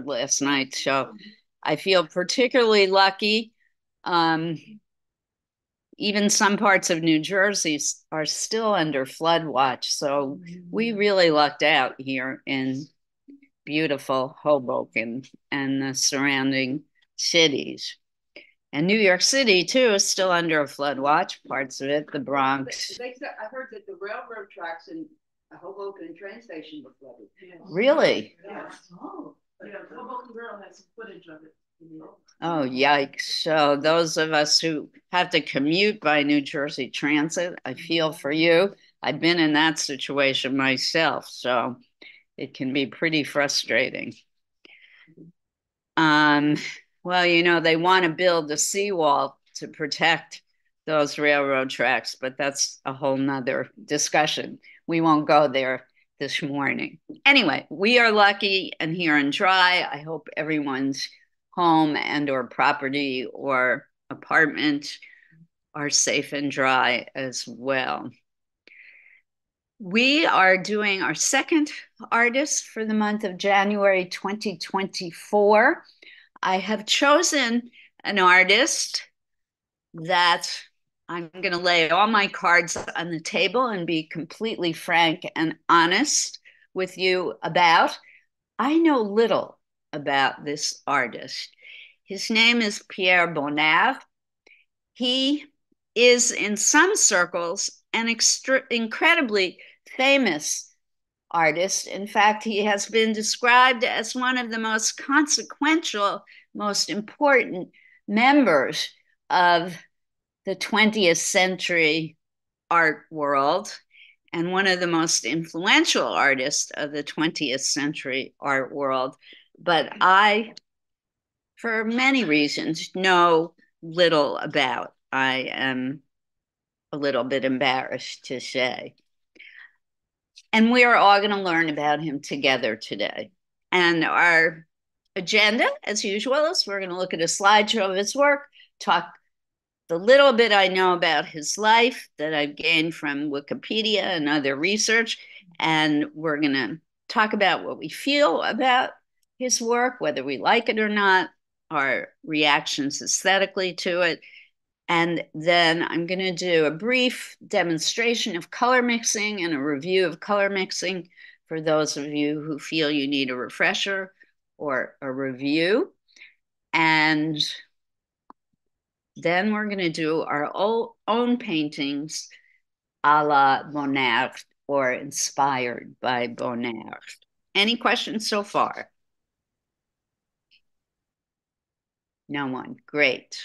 last night. So I feel particularly lucky. Um, even some parts of New Jersey are still under flood watch. So we really lucked out here in beautiful Hoboken and the surrounding cities. And New York City, too, is still under a flood watch, parts of it, the Bronx. They, they, I heard that the railroad tracks in Hoboken train station were flooded. Yes. Really? Yes. Oh, yeah, has footage of it. Oh, yikes. So, those of us who have to commute by New Jersey Transit, I feel for you. I've been in that situation myself, so it can be pretty frustrating. Um, well, you know, they want to build a seawall to protect those railroad tracks, but that's a whole nother discussion. We won't go there this morning. Anyway, we are lucky and here and dry. I hope everyone's home and or property or apartment are safe and dry as well. We are doing our second artist for the month of January 2024. I have chosen an artist that I'm going to lay all my cards on the table and be completely frank and honest with you about. I know little about this artist. His name is Pierre Bonnard. He is, in some circles, an extra- incredibly famous artist. In fact, he has been described as one of the most consequential, most important members of the 20th century art world and one of the most influential artists of the 20th century art world. But I, for many reasons, know little about. I am a little bit embarrassed to say. And we are all going to learn about him together today. And our agenda, as usual, is we're going to look at a slideshow of his work, talk the little bit I know about his life that I've gained from Wikipedia and other research. And we're going to talk about what we feel about his work, whether we like it or not, our reactions aesthetically to it, and then I'm going to do a brief demonstration of color mixing and a review of color mixing for those of you who feel you need a refresher or a review. And then we're going to do our own paintings a la Bonnard or inspired by Bonnard. Any questions so far? No one. Great.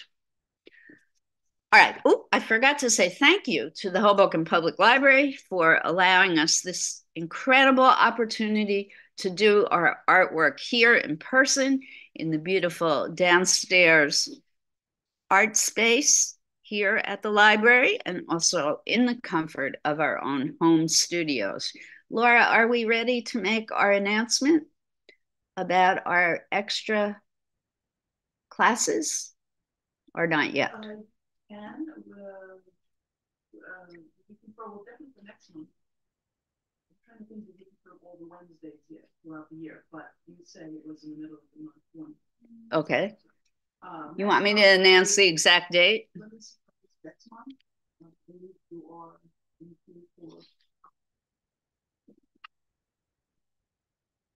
All right. Oh, I forgot to say thank you to the Hoboken Public Library for allowing us this incredible opportunity to do our artwork here in person in the beautiful downstairs art space here at the library and also in the comfort of our own home studios. Laura, are we ready to make our announcement about our extra classes or not yet? Uh, and uh, um, we can probably definitely the next one. I'm trying to think we can put all the Wednesdays yet throughout the year, but you say it was in the middle of the month one. Okay. Um, you want me to announce the exact date? Let me see next month. You are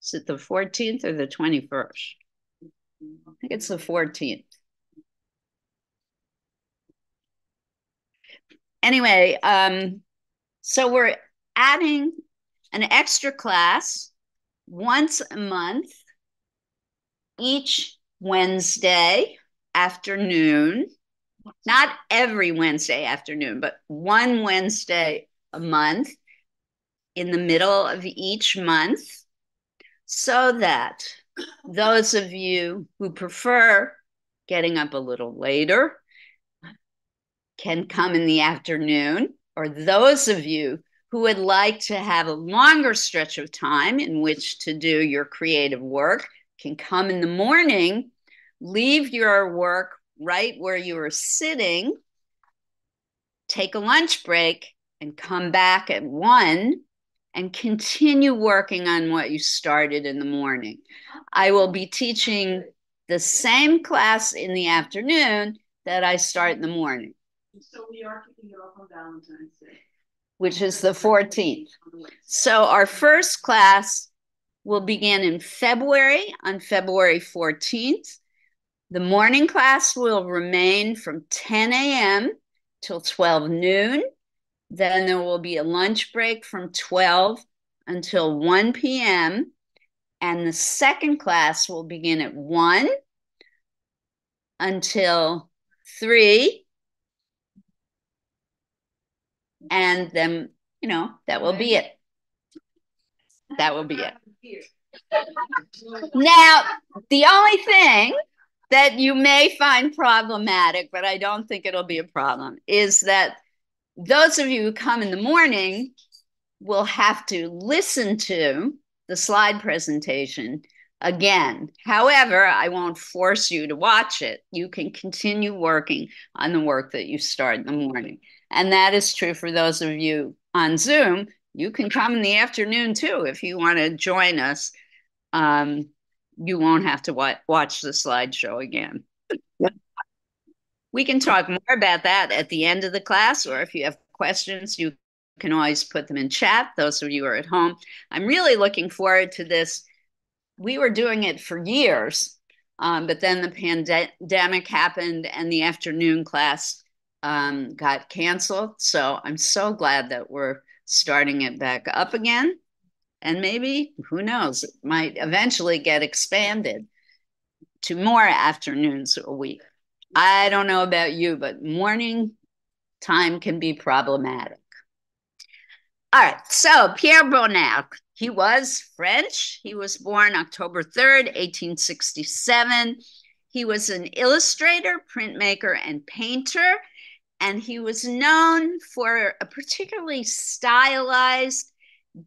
Is it the 14th or the 21st? I think it's the 14th. anyway, um, so we're adding an extra class once a month each Wednesday afternoon. Not every Wednesday afternoon, but one Wednesday a month in the middle of each month, so that those of you who prefer getting up a little later can come in the afternoon, or those of you who would like to have a longer stretch of time in which to do your creative work can come in the morning, leave your work right where you are sitting, take a lunch break, and come back at one and continue working on what you started in the morning. I will be teaching the same class in the afternoon that I start in the morning. So we are kicking it off on Valentine's Day. Which is the 14th. So our first class will begin in February on February 14th. The morning class will remain from 10 a.m. till 12 noon. Then there will be a lunch break from 12 until 1 p.m. And the second class will begin at 1 until 3. And then, you know, that will be it. That will be it. Now, the only thing that you may find problematic, but I don't think it'll be a problem, is that those of you who come in the morning will have to listen to the slide presentation again. However, I won't force you to watch it. You can continue working on the work that you start in the morning. And that is true for those of you on Zoom. You can come in the afternoon too if you want to join us. Um, you won't have to wa- watch the slideshow again. We can talk more about that at the end of the class, or if you have questions, you can always put them in chat. Those of you who are at home, I'm really looking forward to this. We were doing it for years, um, but then the pandemic happened and the afternoon class um, got canceled. So I'm so glad that we're starting it back up again. And maybe, who knows, it might eventually get expanded to more afternoons a week. I don't know about you, but morning time can be problematic. All right, so Pierre Bonnard, he was French. He was born October 3rd, 1867. He was an illustrator, printmaker, and painter, and he was known for a particularly stylized,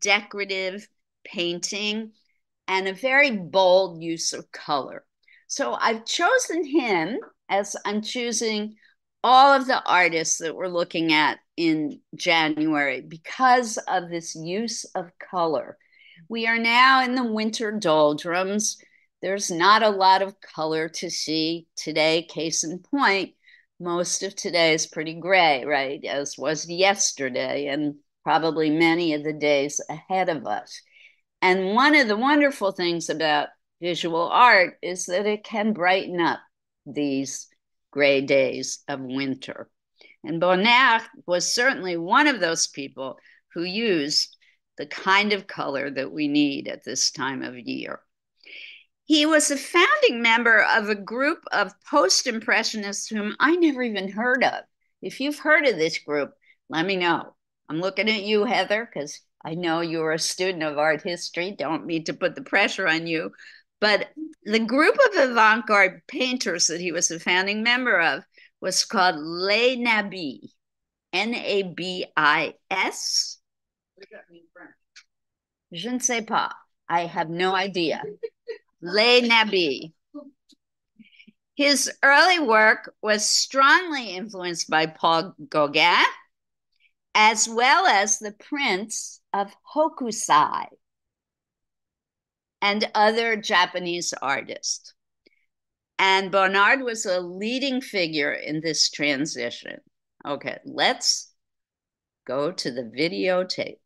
decorative painting and a very bold use of color. So I've chosen him as I'm choosing all of the artists that we're looking at in January because of this use of color. We are now in the winter doldrums. There's not a lot of color to see today. Case in point, most of today is pretty gray, right? As was yesterday and probably many of the days ahead of us. And one of the wonderful things about visual art is that it can brighten up these gray days of winter. And Bonnard was certainly one of those people who used the kind of color that we need at this time of year. He was a founding member of a group of post impressionists whom I never even heard of. If you've heard of this group, let me know. I'm looking at you, Heather, because I know you're a student of art history. Don't mean to put the pressure on you. But the group of avant garde painters that he was a founding member of was called Les Nabis, N A B I S. What does that mean, French? Je ne sais pas. I have no idea. Les Nabis. His early work was strongly influenced by Paul Gauguin, as well as the prints of Hokusai and other Japanese artists. And Bonnard was a leading figure in this transition. Okay, let's go to the videotape.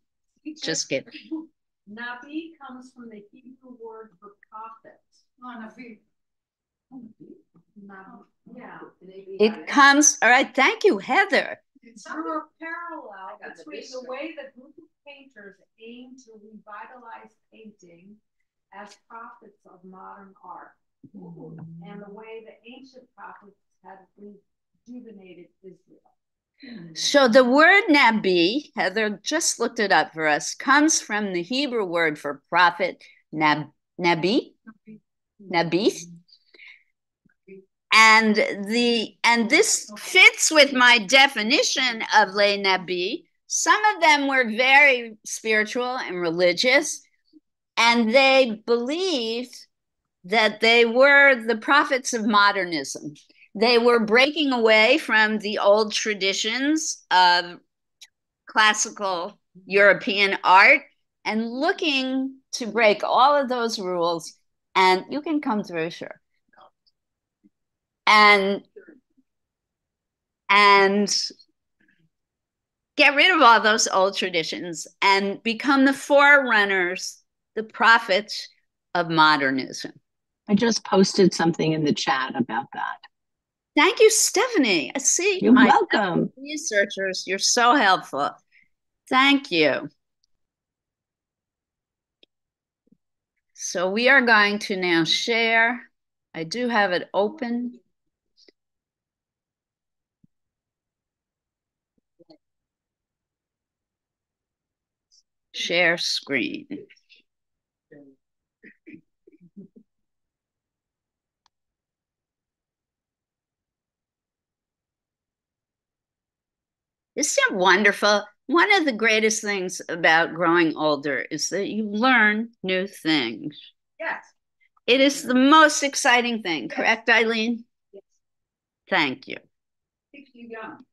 Just get. Nabi comes from the Hebrew word for prophet. Oh, Nabi. Nabi. Yeah. It comes, all right, thank you, Heather. It's a parallel I the between the way the group of painters aim to revitalize painting as prophets of modern art, hmm. and the way the ancient prophets had rejuvenated Israel. Hmm. So the word Nabi, Heather just looked it up for us, comes from the Hebrew word for prophet, nab, Nabi, Nabi. And the and this fits with my definition of Les Nabi. Some of them were very spiritual and religious, and they believed that they were the prophets of modernism. They were breaking away from the old traditions of classical European art and looking to break all of those rules. And you can come through, sure. And and get rid of all those old traditions and become the forerunners, the prophets of modernism. I just posted something in the chat about that. Thank you, Stephanie. I see. You're welcome. Researchers, you're so helpful. Thank you. So we are going to now share. I do have it open. Share screen. Isn't it wonderful? One of the greatest things about growing older is that you learn new things. Yes. It is the most exciting thing, Yes. correct, Eileen? Yes. Thank you. Keeps you young.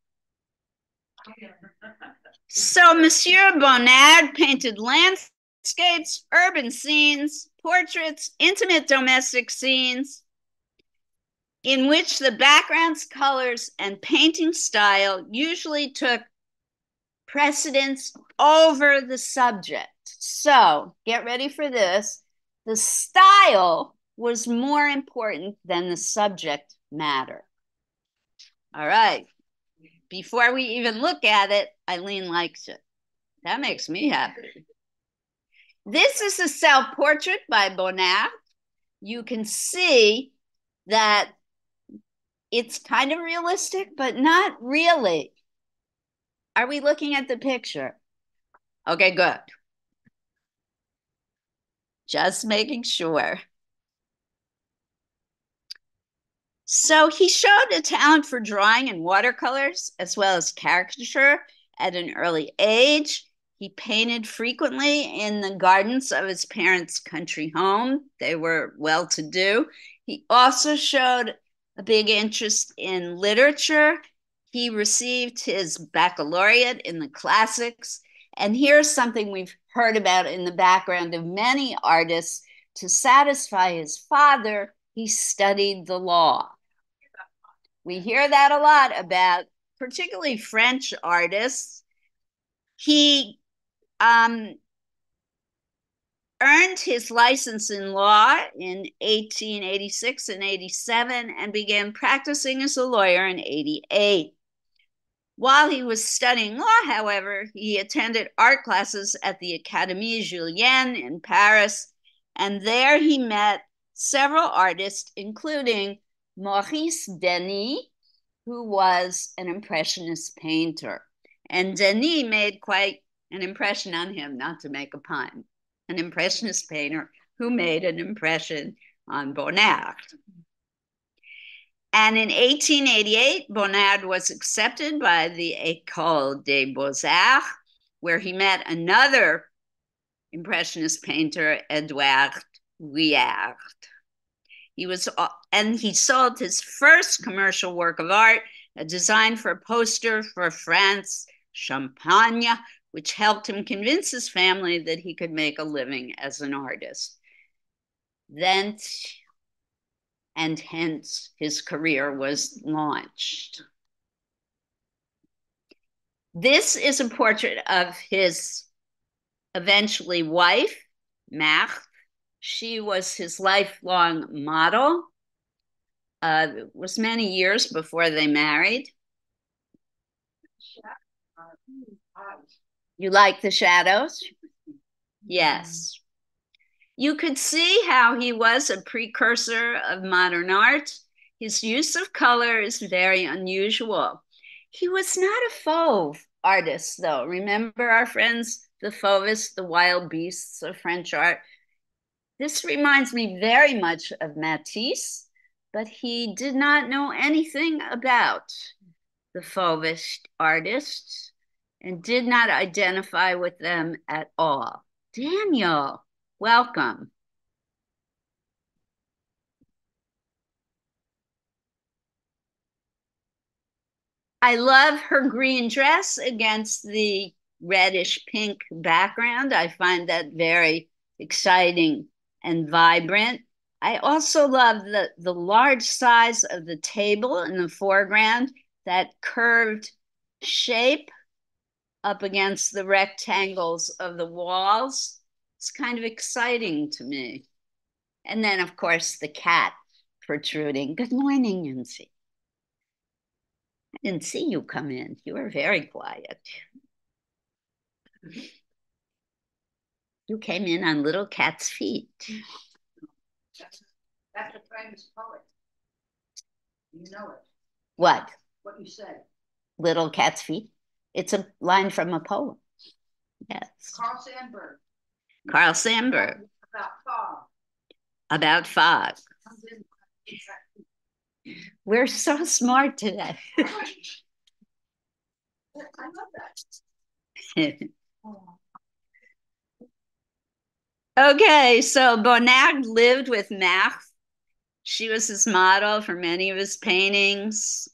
So, Monsieur Bonnard painted landscapes, urban scenes, portraits, intimate domestic scenes, in which the backgrounds, colors, and painting style usually took precedence over the subject. So, get ready for this. The style was more important than the subject matter. All right. Before we even look at it, Eileen likes it. That makes me happy. This is a self portrait by Bonnard. You can see that it's kind of realistic, but not really. Are we looking at the picture? Okay, good. Just making sure. So he showed a talent for drawing and watercolors as well as caricature at an early age. He painted frequently in the gardens of his parents' country home. They were well to do. He also showed a big interest in literature. He received his baccalaureate in the classics. And here's something we've heard about in the background of many artists. To satisfy his father, he studied the law. We hear that a lot about particularly French artists. He um, earned his license in law in 1886 and 87 and began practicing as a lawyer in 88. While he was studying law, however, he attended art classes at the Académie Julian in Paris, and there he met several artists, including Maurice Denis, who was an Impressionist painter. And Denis made quite an impression on him, not to make a pun, an Impressionist painter who made an impression on Bonnard. And in 1888, Bonnard was accepted by the École des Beaux-Arts, where he met another Impressionist painter, Edouard Vuillard. He was, uh, and he sold his first commercial work of art, a design for a poster for France Champagne, which helped him convince his family that he could make a living as an artist. Then, and hence his career was launched. This is a portrait of his eventually wife, Marthe. She was his lifelong model. Uh, it was many years before they married. You like the shadows? Yes. You could see how he was a precursor of modern art. His use of color is very unusual. He was not a fauve artist, though. Remember our friends, the fauvists, the wild beasts of French art? This reminds me very much of Matisse, but he did not know anything about the fauvist artists and did not identify with them at all. Daniel, welcome. I love her green dress against the reddish pink background. I find that very exciting and vibrant. I also love the, the large size of the table in the foreground, that curved shape up against the rectangles of the walls. It's kind of exciting to me. And then, of course, the cat protruding. Good morning, Nancy. I didn't see you come in. You were very quiet. You came in on little cat's feet. That's, that's a famous poet. You know it, What? what you said. Little cat's feet? It's a line from a poem. Yes. Carl Sandburg. Carl Sandburg About fog. about fog. We're so smart today. I love that. okay, so Bonnard lived with Marthe. She was his model for many of his paintings.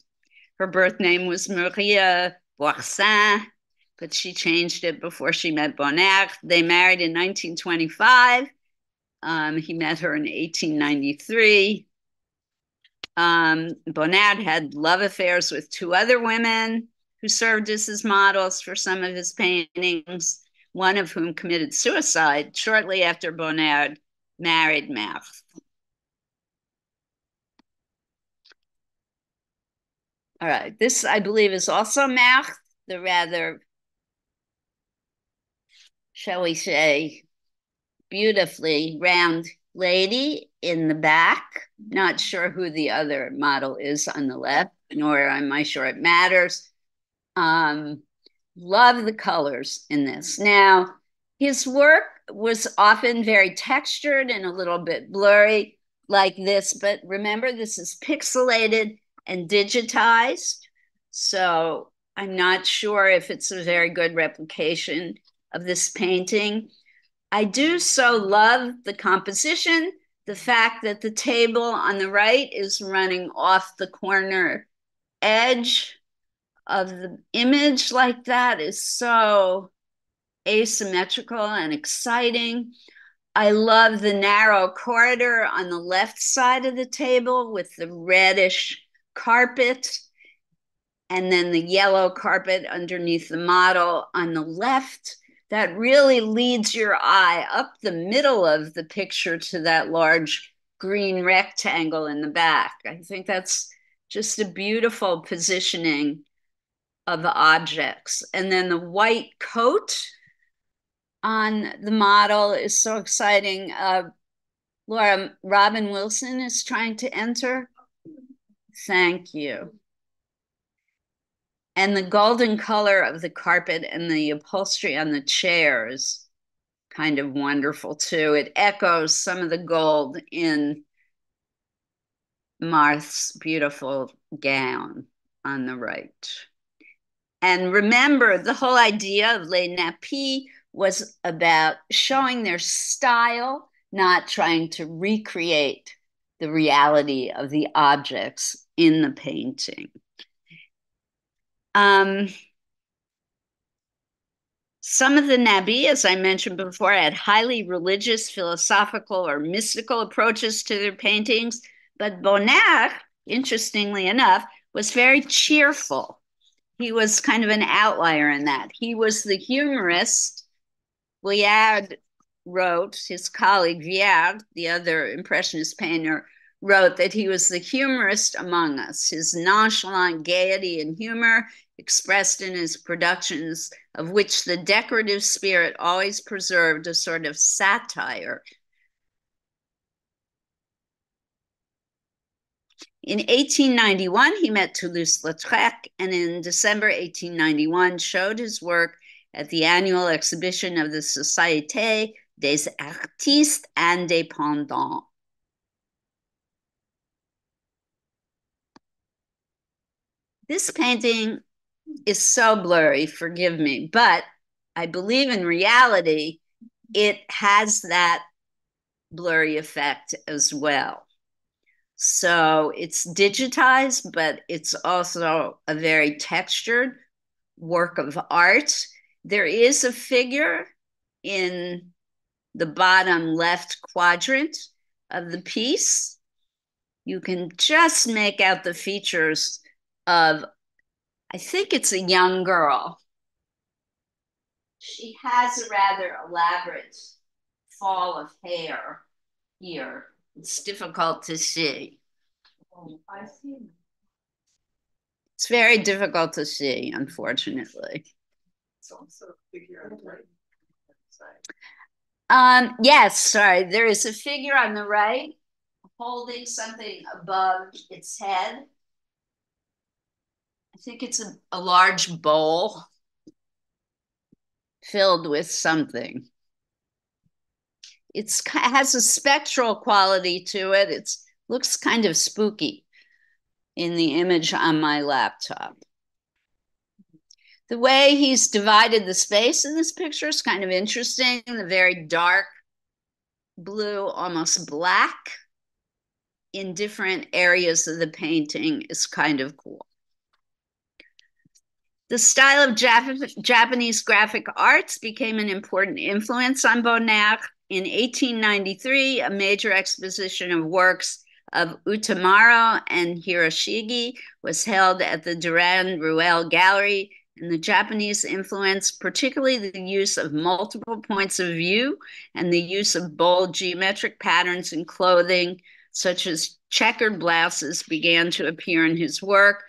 Her birth name was Maria Boissin, but she changed it before she met Bonnard. They married in 1925. Um, he met her in 1893. Um, Bonnard had love affairs with two other women who served as his models for some of his paintings, one of whom committed suicide shortly after Bonnard married Marthe. All right, this I believe is also Marthe, the rather, shall we say, beautifully round lady in the back. Not sure who the other model is on the left, nor am I sure it matters. Um, love the colors in this. Now, his work was often very textured and a little bit blurry like this, but remember, this is pixelated and digitized. So I'm not sure if it's a very good replication of this painting. I do so love the composition, the fact that the table on the right is running off the corner edge of the image like that is so asymmetrical and exciting. I love the narrow corridor on the left side of the table with the reddish carpet and then the yellow carpet underneath the model on the left that really leads your eye up the middle of the picture to that large green rectangle in the back. I think that's just a beautiful positioning of the objects. And then the white coat on the model is so exciting. Uh, Laura, Robin Wilson is trying to enter. Thank you. And the golden color of the carpet and the upholstery on the chairs, kind of wonderful too. It echoes some of the gold in Marthe's beautiful gown on the right. And remember, the whole idea of Les Nabis was about showing their style, not trying to recreate the reality of the objects in the painting. Um, some of the Nabis, as I mentioned before, had highly religious, philosophical, or mystical approaches to their paintings, but Bonnard, interestingly enough, was very cheerful. He was kind of an outlier in that. He was the humorist. Vuillard wrote, his colleague Vuillard, the other Impressionist painter, wrote that he was the humorist among us. His nonchalant gaiety and humor expressed in his productions, of which the decorative spirit always preserved a sort of satire. In 1891, he met Toulouse-Lautrec, and in December 1891 showed his work at the annual exhibition of the Société des Artistes Indépendants. This painting is so blurry, forgive me, but I believe in reality, it has that blurry effect as well. So it's digitized, but it's also a very textured work of art. There is a figure in the bottom left quadrant of the piece. You can just make out the features of, I think it's a young girl. She has a rather elaborate fall of hair here. It's difficult to see. Oh, I see. It's very difficult to see, unfortunately. It's also a figure on the right side. Um, yes, sorry. There is a figure on the right holding something above its head. I think it's a, a large bowl filled with something. It's has a spectral quality to it. It looks kind of spooky in the image on my laptop. The way he's divided the space in this picture is kind of interesting. The very dark blue, almost black in different areas of the painting is kind of cool. The style of Jap- Japanese graphic arts became an important influence on Bonnard. In 1893, a major exposition of works of Utamaro and Hiroshige was held at the Durand Ruel Gallery. And the Japanese influence, particularly the use of multiple points of view and the use of bold geometric patterns in clothing, such as checkered blouses, began to appear in his work.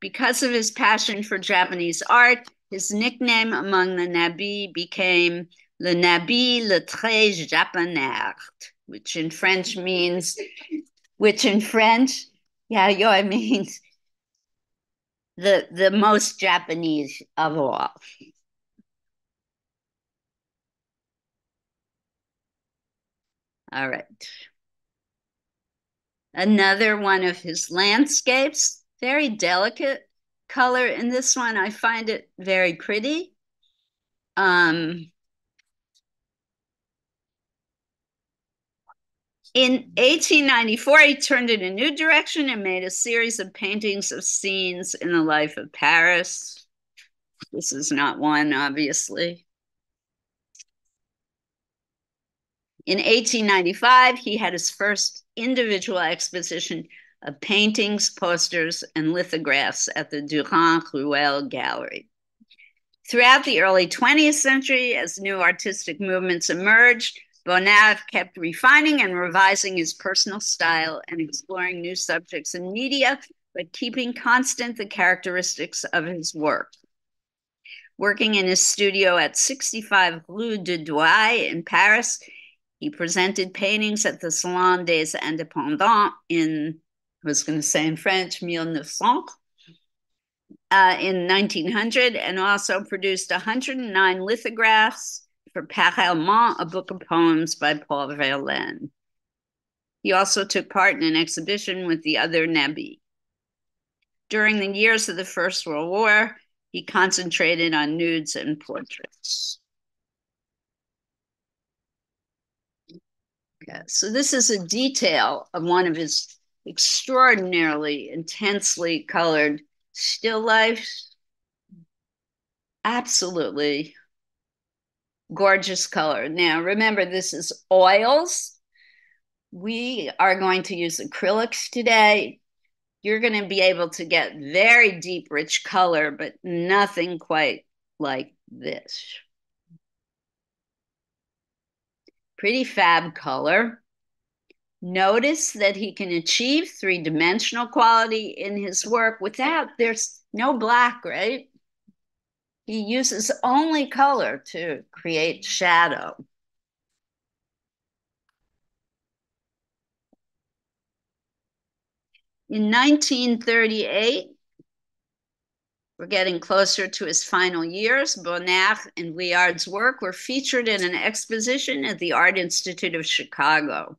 Because of his passion for Japanese art, his nickname among the Nabi became Le Nabi le très japonais, which in French means, which in French, yeah, yo, means the the most Japanese of all. All right. Another one of his landscapes, very delicate color in this one. I find it very pretty. Um, In 1894, he turned in a new direction and made a series of paintings of scenes in the life of Paris. This is not one, obviously. In 1895, he had his first individual exposition of paintings, posters, and lithographs at the Durand Ruel Gallery. Throughout the early 20th century, as new artistic movements emerged, Bonnard kept refining and revising his personal style and exploring new subjects and media, but keeping constant the characteristics of his work. Working in his studio at 65 Rue de Douai in Paris, he presented paintings at the Salon des Indépendants in, I was going to say in French, 1900, uh, in 1900, and also produced 109 lithographs for Parallèlement, a book of poems by Paul Verlaine. He also took part in an exhibition with the other Nabi. During the years of the First World War, he concentrated on nudes and portraits. So this is a detail of one of his extraordinarily intensely colored still lifes. Absolutely gorgeous color. Now, remember, this is oils. We are going to use acrylics today. You're going to be able to get very deep, rich color, but nothing quite like this. Pretty fab color. Notice that he can achieve three-dimensional quality in his work without, there's no black, right? He uses only color to create shadow. In 1938, we're getting closer to his final years. Bonnard and Vuillard's work were featured in an exposition at the Art Institute of Chicago.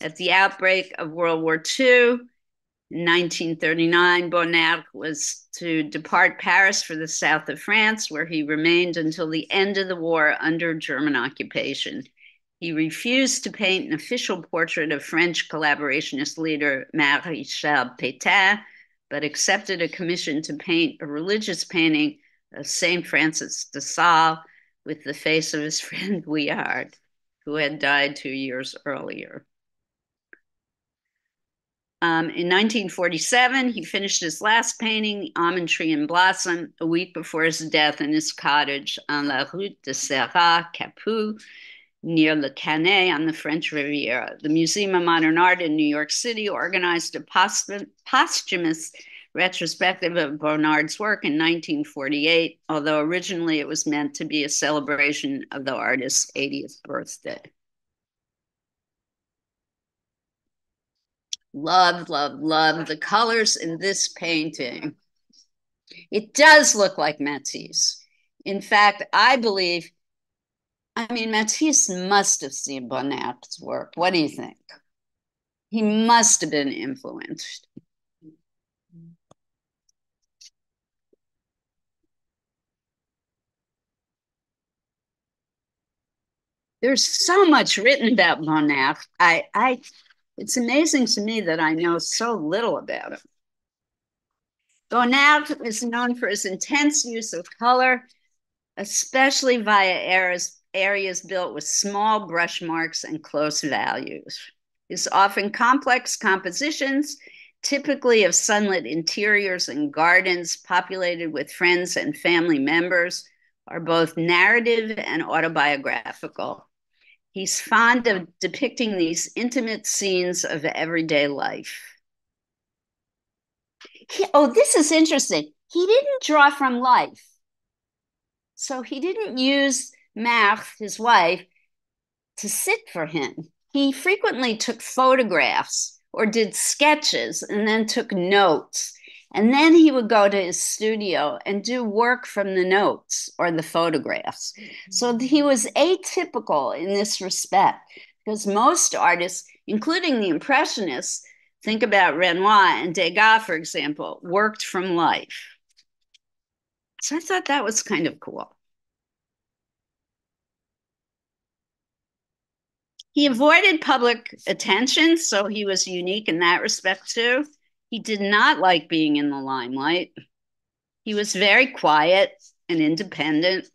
At the outbreak of World War II, in 1939, Bonnard was to depart Paris for the south of France, where he remained until the end of the war under German occupation. He refused to paint an official portrait of French collaborationist leader Maréchal Pétain, but accepted a commission to paint a religious painting of St. Francis de Sales with the face of his friend Vuillard, who had died two years earlier. Um, in 1947, he finished his last painting, Almond Tree in Blossom, a week before his death in his cottage on La Route de Serra, Capeou, near Le Cannet on the French Riviera. The Museum of Modern Art in New York City organized a posthumous retrospective of Bonnard's work in 1948, although originally it was meant to be a celebration of the artist's 80th birthday. Love, love, love the colors in this painting. It does look like Matisse. In fact, I believe, I mean, Matisse must have seen Bonnard's work. What do you think? He must have been influenced. There's so much written about Bonnard. I, I it's amazing to me that I know so little about him. Bonnard is known for his intense use of color, especially via areas, areas built with small brush marks and close values. His often complex compositions, typically of sunlit interiors and gardens populated with friends and family members, are both narrative and autobiographical. He's fond of depicting these intimate scenes of everyday life. He, oh, this is interesting. He didn't draw from life. So he didn't use Marthe, his wife, to sit for him. He frequently took photographs or did sketches and then took notes and then he would go to his studio and do work from the notes or the photographs. So he mm-hmm. was atypical in this respect because most artists, including the Impressionists, think about Renoir and Degas, for example, worked from life. So I thought that was kind of cool. He avoided public attention, so he was unique in that respect too. He did not like being in the limelight. He was very quiet and independent.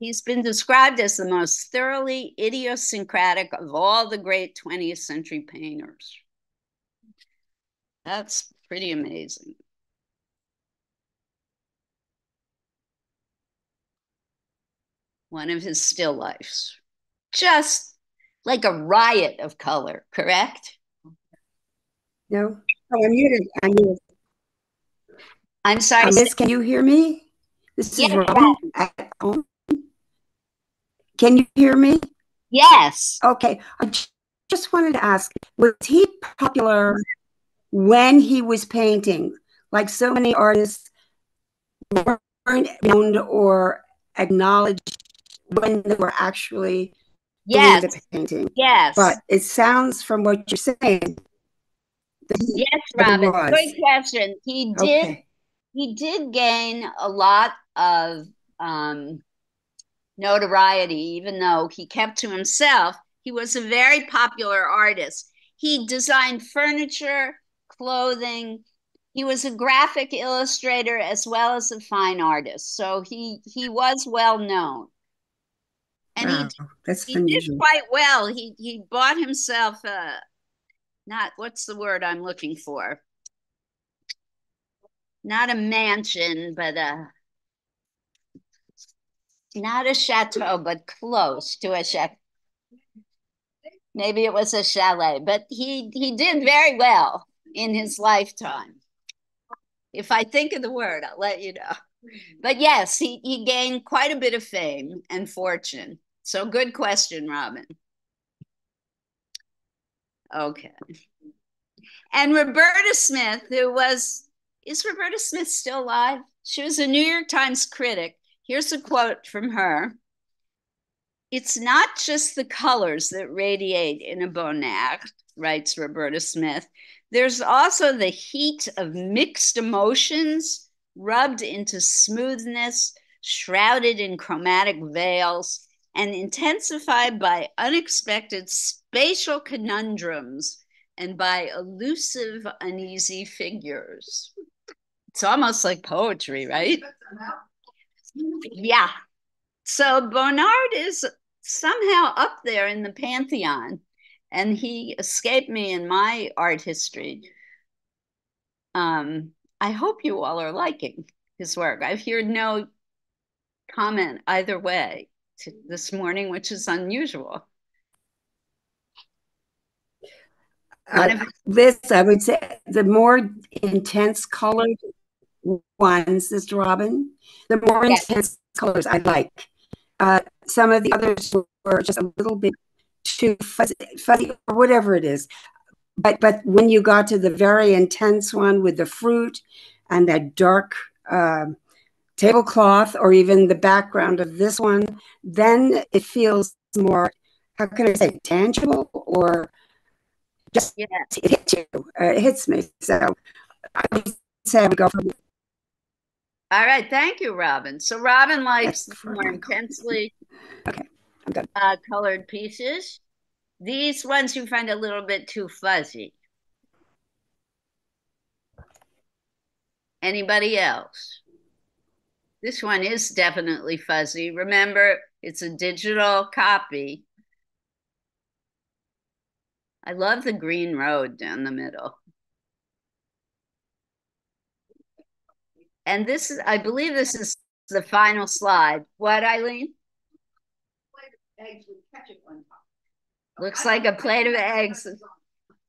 He's been described as the most thoroughly idiosyncratic of all the great 20th century painters. That's pretty amazing. One of his still lifes. Just like a riot of color, correct? No. Oh, I'm muted. I'm muted. I'm sorry. Um, miss, can you hear me? This is Robin at home. Can you hear me? Yes. Okay. I just wanted to ask was he popular when he was painting? Like so many artists weren't known or acknowledged when they were actually yes. doing the painting. Yes. But it sounds from what you're saying. Yes, Robin. Good question. He did okay. he did gain a lot of um, notoriety, even though he kept to himself. He was a very popular artist. He designed furniture, clothing. He was a graphic illustrator as well as a fine artist. So he he was well known and wow, he, oh, that's he did quite well. He he bought himself a not what's the word I'm looking for? Not a mansion, but a not a chateau, but close to a chateau. Maybe it was a chalet, but he he did very well in his lifetime. If I think of the word, I'll let you know. But yes, he, he gained quite a bit of fame and fortune. So good question, Robin. Okay. And Roberta Smith, who was, is Roberta Smith still alive? She was a New York Times critic. Here's a quote from her. It's not just the colors that radiate in a Bonnard, writes Roberta Smith. There's also the heat of mixed emotions rubbed into smoothness, shrouded in chromatic veils and intensified by unexpected spatial conundrums and by elusive, uneasy figures. It's almost like poetry, right? Yeah. So Bonnard is somehow up there in the pantheon, and he escaped me in my art history. Um, I hope you all are liking his work. I've heard no comment either way this morning, which is unusual. Uh, this, I would say, the more intense colored ones, Sister Robin, the more yes. intense colors I like. Uh, some of the others were just a little bit too fuzzy, fuzzy or whatever it is. But but when you got to the very intense one with the fruit and that dark uh, tablecloth or even the background of this one, then it feels more, how can I say, tangible or just yeah. it hits you. Uh, it hits me. So I would say I would go for. All right, thank you, Robin. So Robin likes more intensely okay. Uh, colored pieces. These ones you find a little bit too fuzzy. Anybody else? This one is definitely fuzzy. Remember, it's a digital copy. I love the green road down the middle. And this is, I believe this is the final slide. What, Eileen? Looks like a plate of eggs,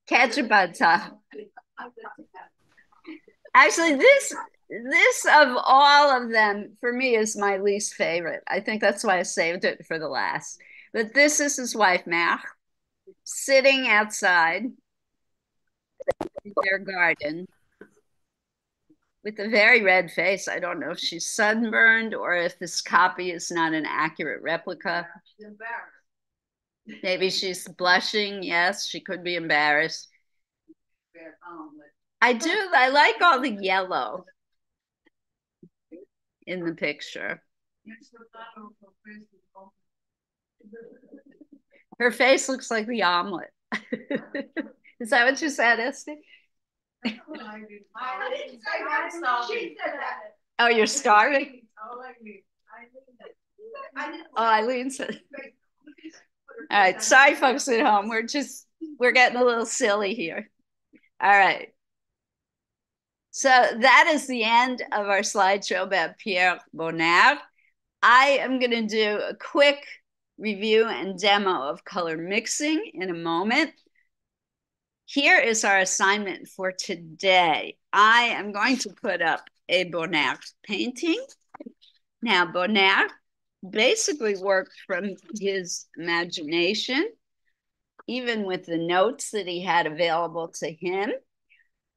ketchup on top. Actually, this this of all of them for me is my least favorite. I think that's why I saved it for the last. But this is his wife, Marthe, sitting outside in their garden with a very red face. I don't know if she's sunburned or if this copy is not an accurate replica. She's embarrassed. Maybe she's blushing. Yes, she could be embarrassed. I do. I like all the yellow in the picture. Her face looks like the omelet. Is that what you said, Esther? Oh, you're starving? Oh, Eileen said. All right, sorry, folks at home. We're just we're getting a little silly here. All right. So that is the end of our slideshow about Pierre Bonnard. I am going to do a quick review and demo of color mixing in a moment. Here is our assignment for today. I am going to put up a Bonnard painting. Now, Bonnard basically worked from his imagination, even with the notes that he had available to him.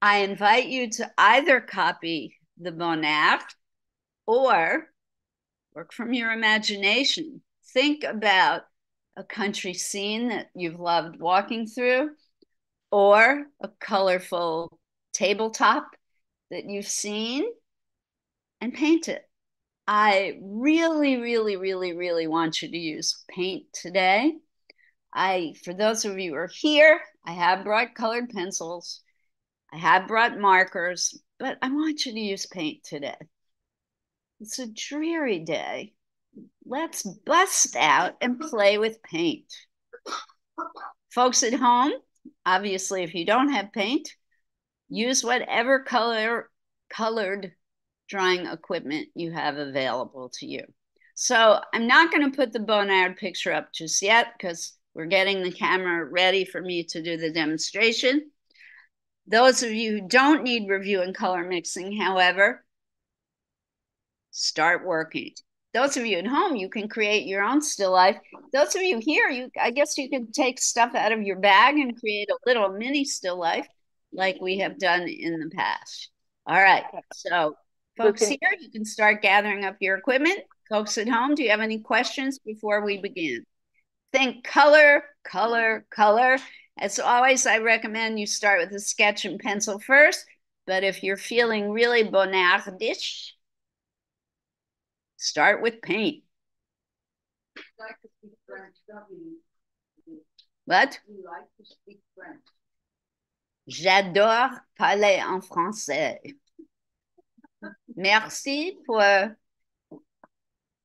I invite you to either copy the Bonnard or work from your imagination. Think about a country scene that you've loved walking through or a colorful tabletop that you've seen and paint it. I really, really, really, really want you to use paint today. I, for those of you who are here, I have brought colored pencils. I have brought markers, but I want you to use paint today. It's a dreary day. Let's bust out and play with paint. Folks at home, obviously, if you don't have paint, use whatever color colored drawing equipment you have available to you. So I'm not going to put the Bonnard picture up just yet because we're getting the camera ready for me to do the demonstration. Those of you who don't need review and color mixing, however, start working. Those of you at home, you can create your own still life. Those of you here, you I guess you can take stuff out of your bag and create a little mini still life like we have done in the past. All right, so Folks here, you can start gathering up your equipment. Folks at home, do you have any questions before we begin? Think color, color, color. As always, I recommend you start with a sketch and pencil first. But if you're feeling really Bonnardish, start with paint. like French. What? You like to speak French. J'adore parler en français. Merci pour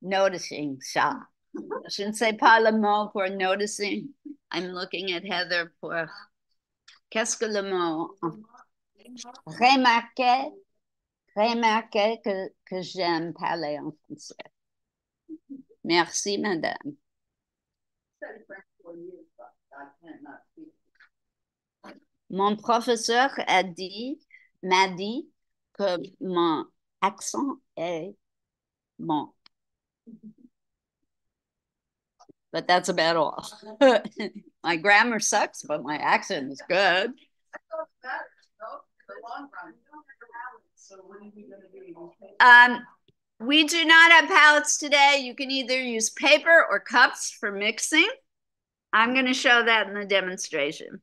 noticing ça. Je ne sais pas le mot pour noticing. I'm looking at Heather pour. Qu'est-ce que le mot? Remarquer. Remarquer que, que j'aime parler en français. Merci, madame. Mon professeur a dit, m'a dit que mon accent est bon. But that's about all. my grammar sucks, but my accent is good. Um, we do not have palettes today. You can either use paper or cups for mixing. I'm going to show that in the demonstration.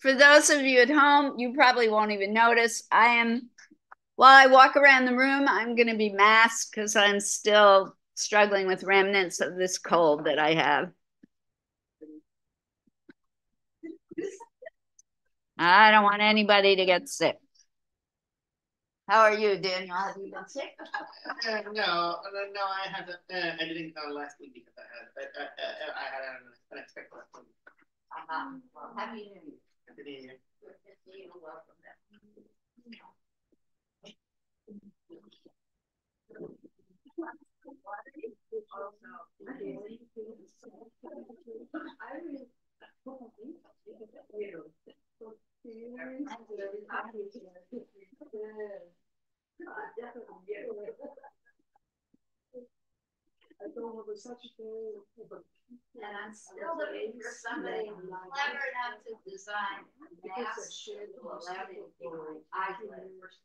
For those of you at home, you probably won't even notice. I am, while I walk around the room, I'm going to be masked because I'm still struggling with remnants of this cold that I have. I don't want anybody to get sick. How are you, Daniel? Have you been sick? Uh, no, uh, no, I haven't. Uh, I didn't come last week because I had, I, I, I, I had an unexpected. appointment. Uh-huh. Well, Happy New Year. Happy New Year. Good to see you. Welcome And I'm still looking for somebody clever enough to design masks to allow me to keep my eyes lit first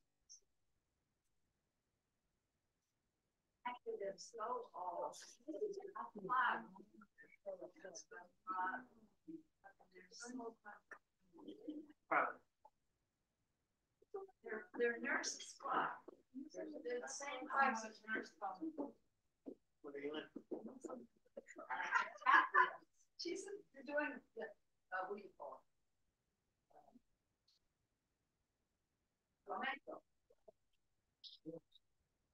They're, they're nurses' squad. They're the same class as nurse squad. What are you? She's, you're doing, the, uh, what do you call it? Flamenco.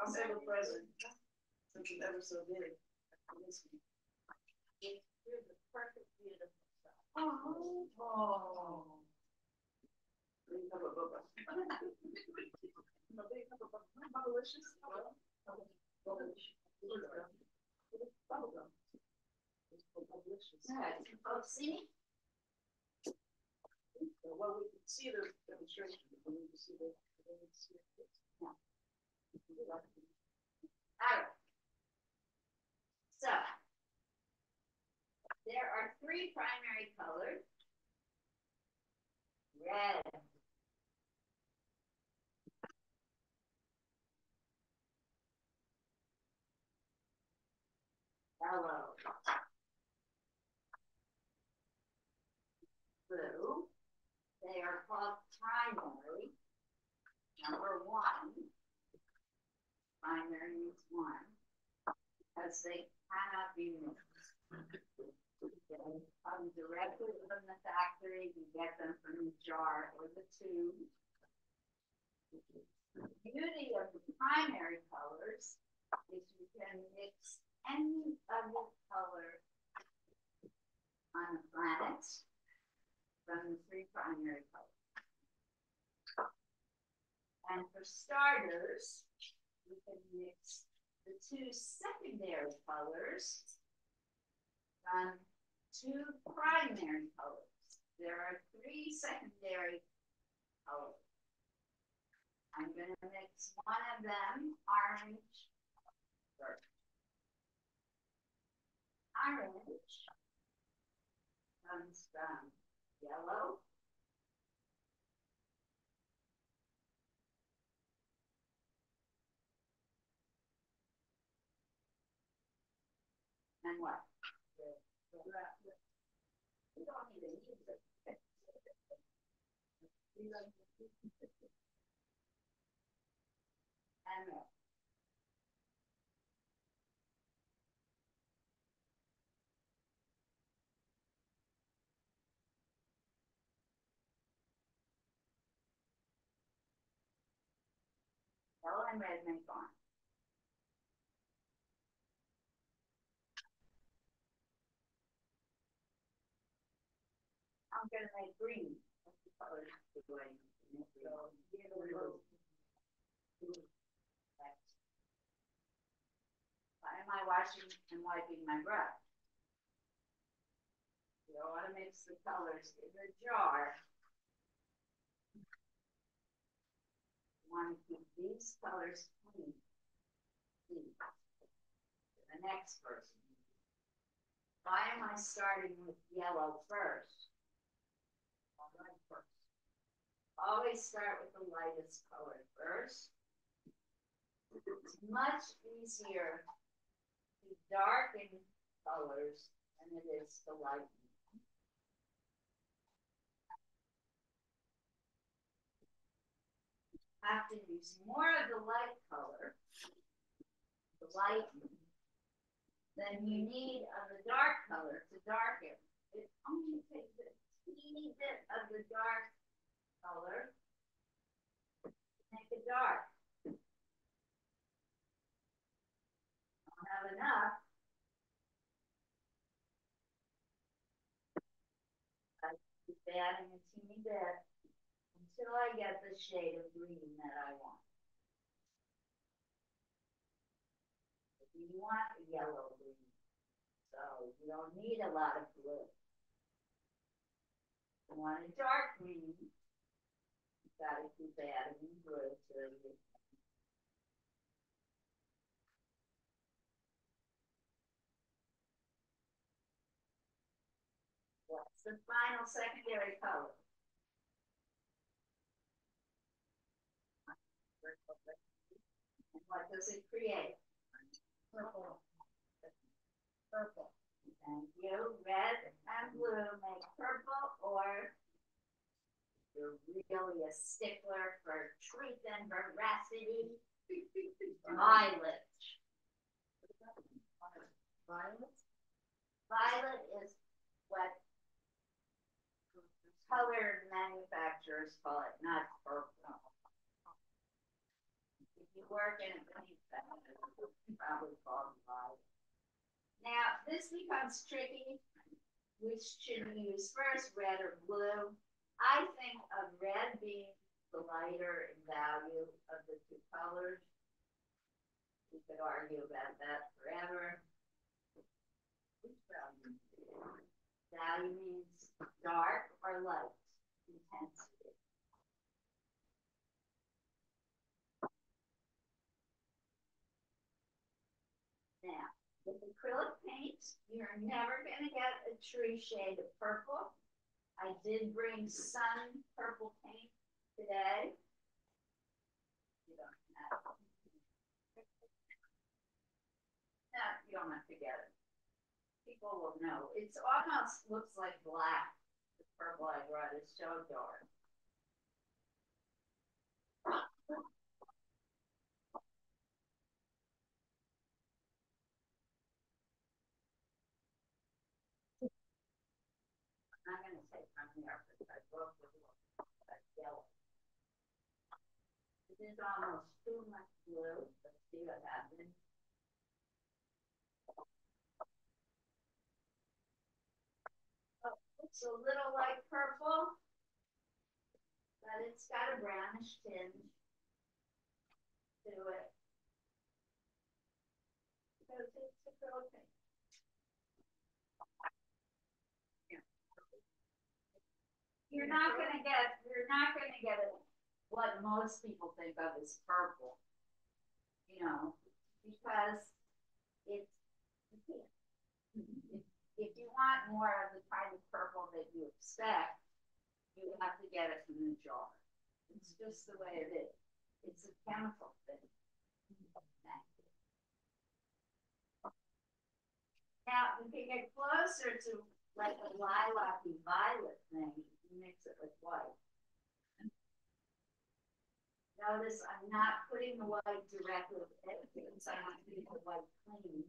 I'm ever present. Since ever so. It's the perfect beautiful. Oh. Oh. Good. Folks, see? me? Well, we can see the demonstration, we can see the. can it. All right. So. There are three primary colors. Red. Yellow. Blue. They are called primary. Number one. Primary is one. Because they cannot be mixed. They come directly from the factory, you get them from the jar or the tube. The beauty of the primary colors is you can mix any other color on the planet from the three primary colors. And for starters, we can mix the two secondary colors from two primary colors. There are three secondary colors. I'm going to mix one of them, orange, first. Orange comes from yellow. And what? We don't it. And. Red make on. I'm gonna make green. Why am I washing and wiping my brush? You don't wanna mix the colors in the jar. You wanna keep these colors clean. Clean. The next person. Why am I starting with yellow first? First. Always start with the lightest color first. It's much easier to darken colors than it is to lighten. Have to use more of the light color, the lighten, than you need of the dark color to darken. It only takes a teeny bit of the dark color. to Make it dark. Don't have enough. I keep adding a teeny bit until I get the shade of green that I want. If You want a yellow green, so you don't need a lot of blue. You want a dark green, you've gotta keep adding blue till you. What's the final secondary color? What does it create? Purple. Purple. Thank you. Red and blue make purple or you're really a stickler for truth and veracity. Violet. Violet? Violet is what color manufacturers call it, not purple. You work in a probably fall in love. Now, this becomes tricky. Which should we use first, red or blue? I think of red being the lighter in value of the two colors. We could argue about that forever. Which value? Means dark or light intensity. Now, with acrylic paint, you're never gonna get a true shade of purple. I did bring sun purple paint today. You don't have. No, you don't have to get it. People will know. It's almost looks like black. The purple I brought is so dark. I'm not gonna say from here, because I broke the rule, but yellow. This almost too much blue, let's see what happens. It's a little like purple. But it's got a brownish tinge to it. Because it's a acrylic You're not gonna get, you're not gonna get it, what most people think of as purple. You know, because it's. If, if you want more of the kind of purple that you expect, you have to get it from the jar. It's just the way it is. It's a chemical thing. Now, we can get closer to like a lilac violet thing, mix it with white. Notice I'm not putting the white directly with it, I'm not putting the white clean.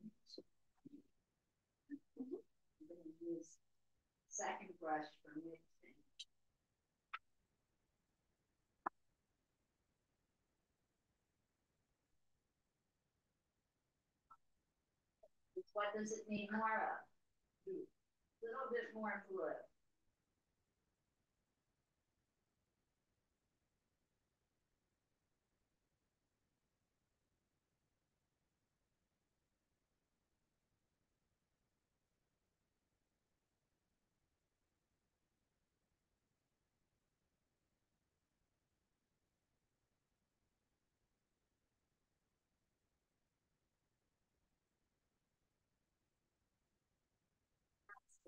I'm gonna use second brush for mixing. What does it need more of? Little bit more blue.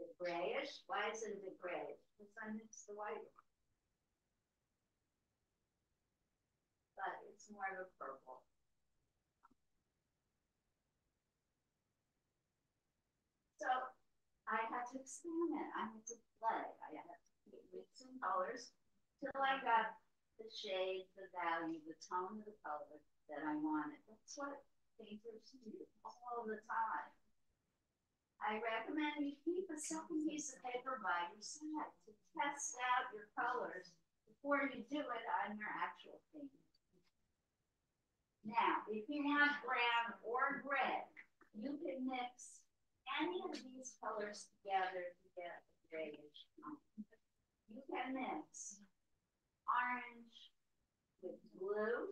the grayish. Why isn't it grayish? Because I mixed the white. But it's more of a purple. So I had to experiment. I had to play. I had to mix some colors till I got the shade, the value, the tone of the color that I wanted. That's what painters do all the time. I recommend you keep a second piece of paper by your side to test out your colors before you do it on your actual paint. Now, if you want brown or gray, you can mix any of these colors together to get a grayish tone. You can mix orange with blue.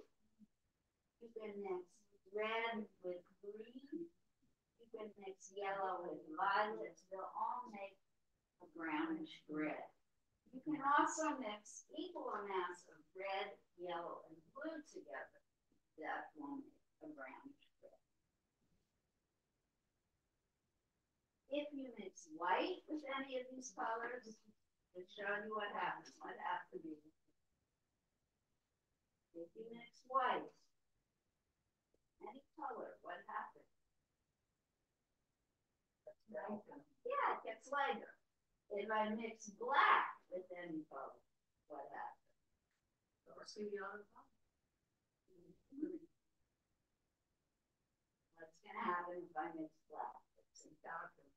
You can mix red with green. Can mix yellow with violet. They'll all make a brownish gray. You can also mix equal amounts of red, yellow, and blue together. That will make a brownish gray. If you mix white with any of these colors, to show you what happens, what happens. to If you mix white, any color, what happens? Yeah, it gets lighter. If I mix black with any color, what happens? Or see the other one. What's gonna happen if I mix black? It's darker.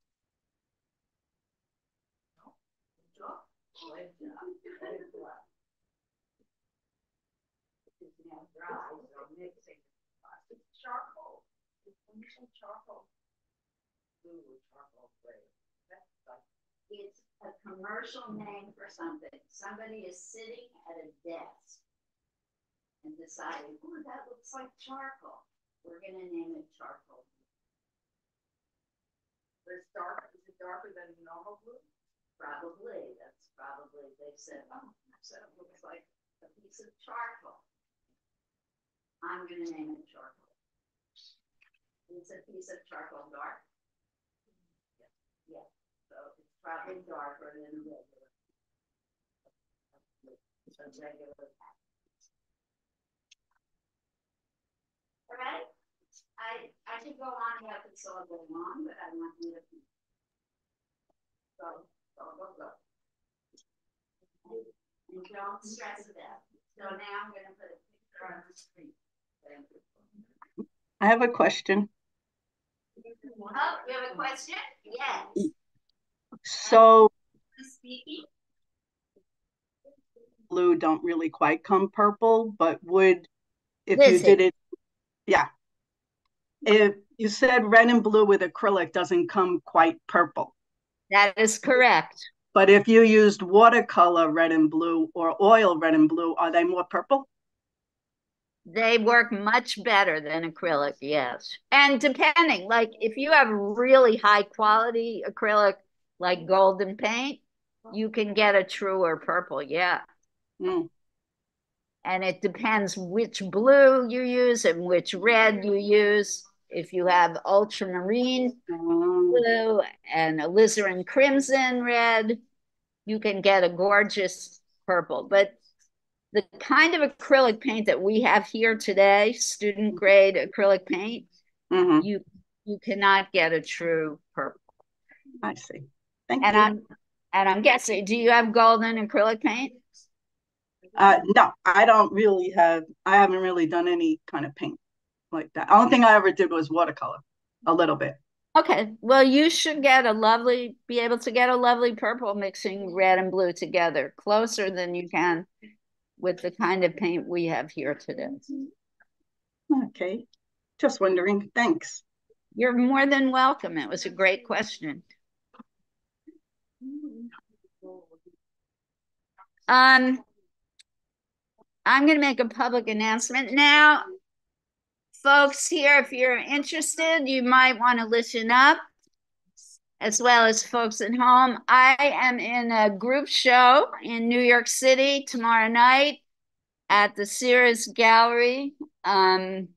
Good job. Good job. Good. It's now dry, so mixing charcoal. When you say charcoal, Or charcoal gray. It's a commercial name for something. Somebody is sitting at a desk and deciding, oh, that looks like charcoal. We're gonna name it charcoal. but it's dark, is it darker than normal blue? Probably, that's probably, they said, oh, So it looks like, a piece of charcoal. I'm gonna name it charcoal. It's a piece of charcoal dark. So it's probably darker than regular. All right, I, I go on, but I want you to. Go, go, don't stress it out. So now I'm gonna put a picture on the screen. I have a question. Oh, you have a question? Yes. So Speaking? blue don't really quite come purple, but would, if you did it, yeah. If you said red and blue with acrylic doesn't come quite purple, That is correct. but if you used watercolor red and blue or oil red and blue, are they more purple? They work much better than acrylic, yes. And depending, like if you have really high quality acrylic, like golden paint, you can get a truer purple, yeah. Mm, And it depends which blue you use and which red you use. If you have ultramarine um, blue and alizarin crimson red, you can get a gorgeous purple. But the kind of acrylic paint that we have here today, student grade acrylic paint, mhm, you you cannot get a true purple. I see. Thank And you. I'm and I'm guessing, do you have golden acrylic paint? Uh, no, I don't really have, I haven't really done any kind of paint like that. The Only thing I ever did was watercolor, a little bit. Okay, well, you should get a lovely, be able to get a lovely purple mixing red and blue together, closer than you can with the kind of paint we have here today. Okay, just wondering. Thanks. You're more than welcome. It was a great question. Um, I'm going to make a public announcement now. Folks here, if you're interested, you might want to listen up, as well as folks at home. I am in a group show in New York City tomorrow night at the Ceres Gallery. Um,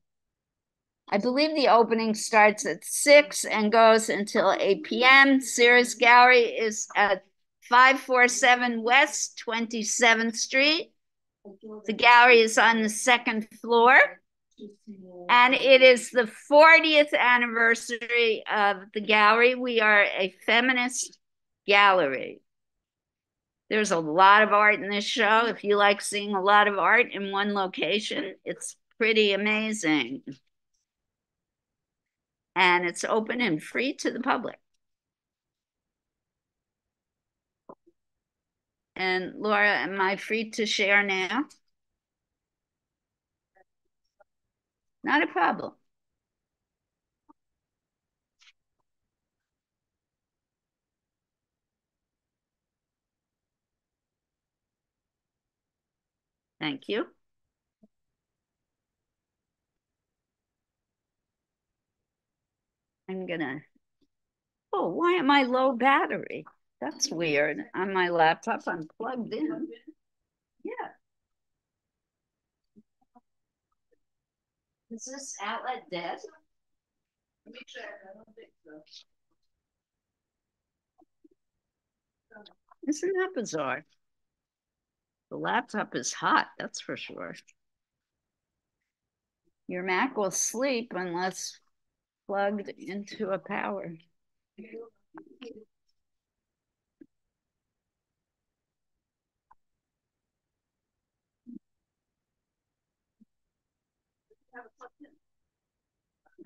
I believe the opening starts at six and goes until 8 p.m. Ceres Gallery is at 547 West 27th Street. The gallery is on the second floor. And it is the 40th anniversary of the gallery. We are a feminist gallery. There's a lot of art in this show. If you like seeing a lot of art in one location, it's pretty amazing. And it's open and free to the public. And Laura, am I free to share now? Not a problem. Thank you. I'm gonna, oh, why am I low battery? That's weird. On my laptop, I'm plugged in. Yeah. Is this outlet dead? let me check, I don't think so. Isn't that bizarre? The laptop is hot, that's for sure. Your Mac will sleep unless plugged into a power. Have it plugged in.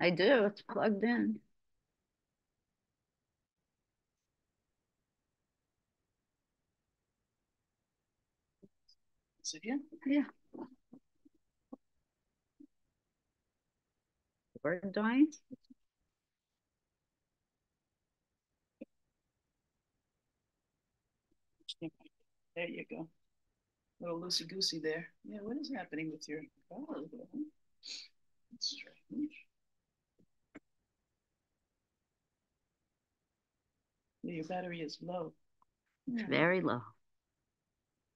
I do, it's plugged in. It in? Yeah. Word dying? There you go. Little loosey goosey there. Yeah, what is happening with your? Oh, That's strange. Your battery is low. It's very low.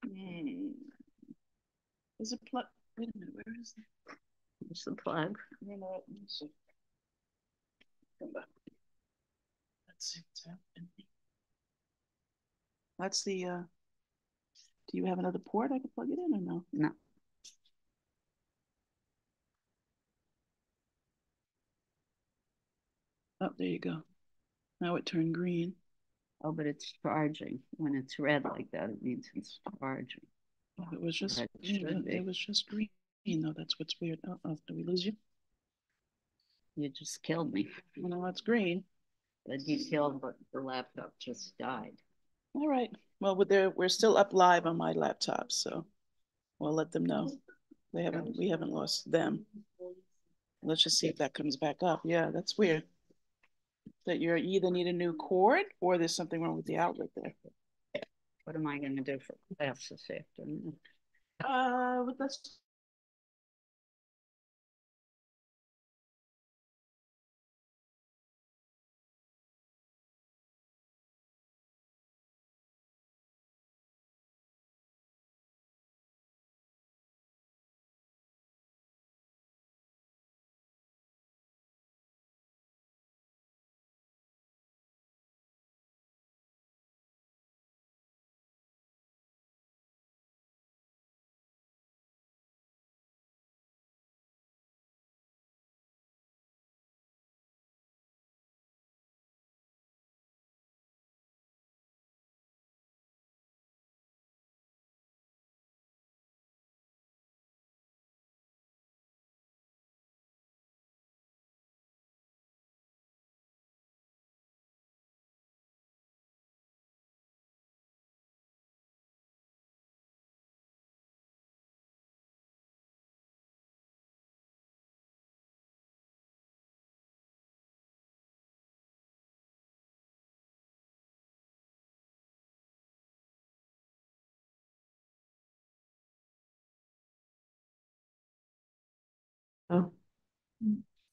Hmm. Is it plug? Wait a minute, where is it? It's the plug. You know? Let me see. Come back. Let's see what's happening. That's the, uh, do you have another port I can plug it in or no? No. Oh, there you go. Now it turned green. Oh, but it's charging. When it's red like that, it means it's charging. Oh, it was just, green, it- it was just green though. That's what's weird. Oh, oh, did we lose you? You just killed me. No, it's green. But you killed, but the laptop just died. All right. Well, we're there, we're still up live on my laptop, so we'll let them know. They haven't, we haven't lost them. Let's just see if that comes back up. Yeah, that's weird. That you either need a new cord or there's something wrong with the outlet there. What am I gonna do for class this afternoon? Uh, but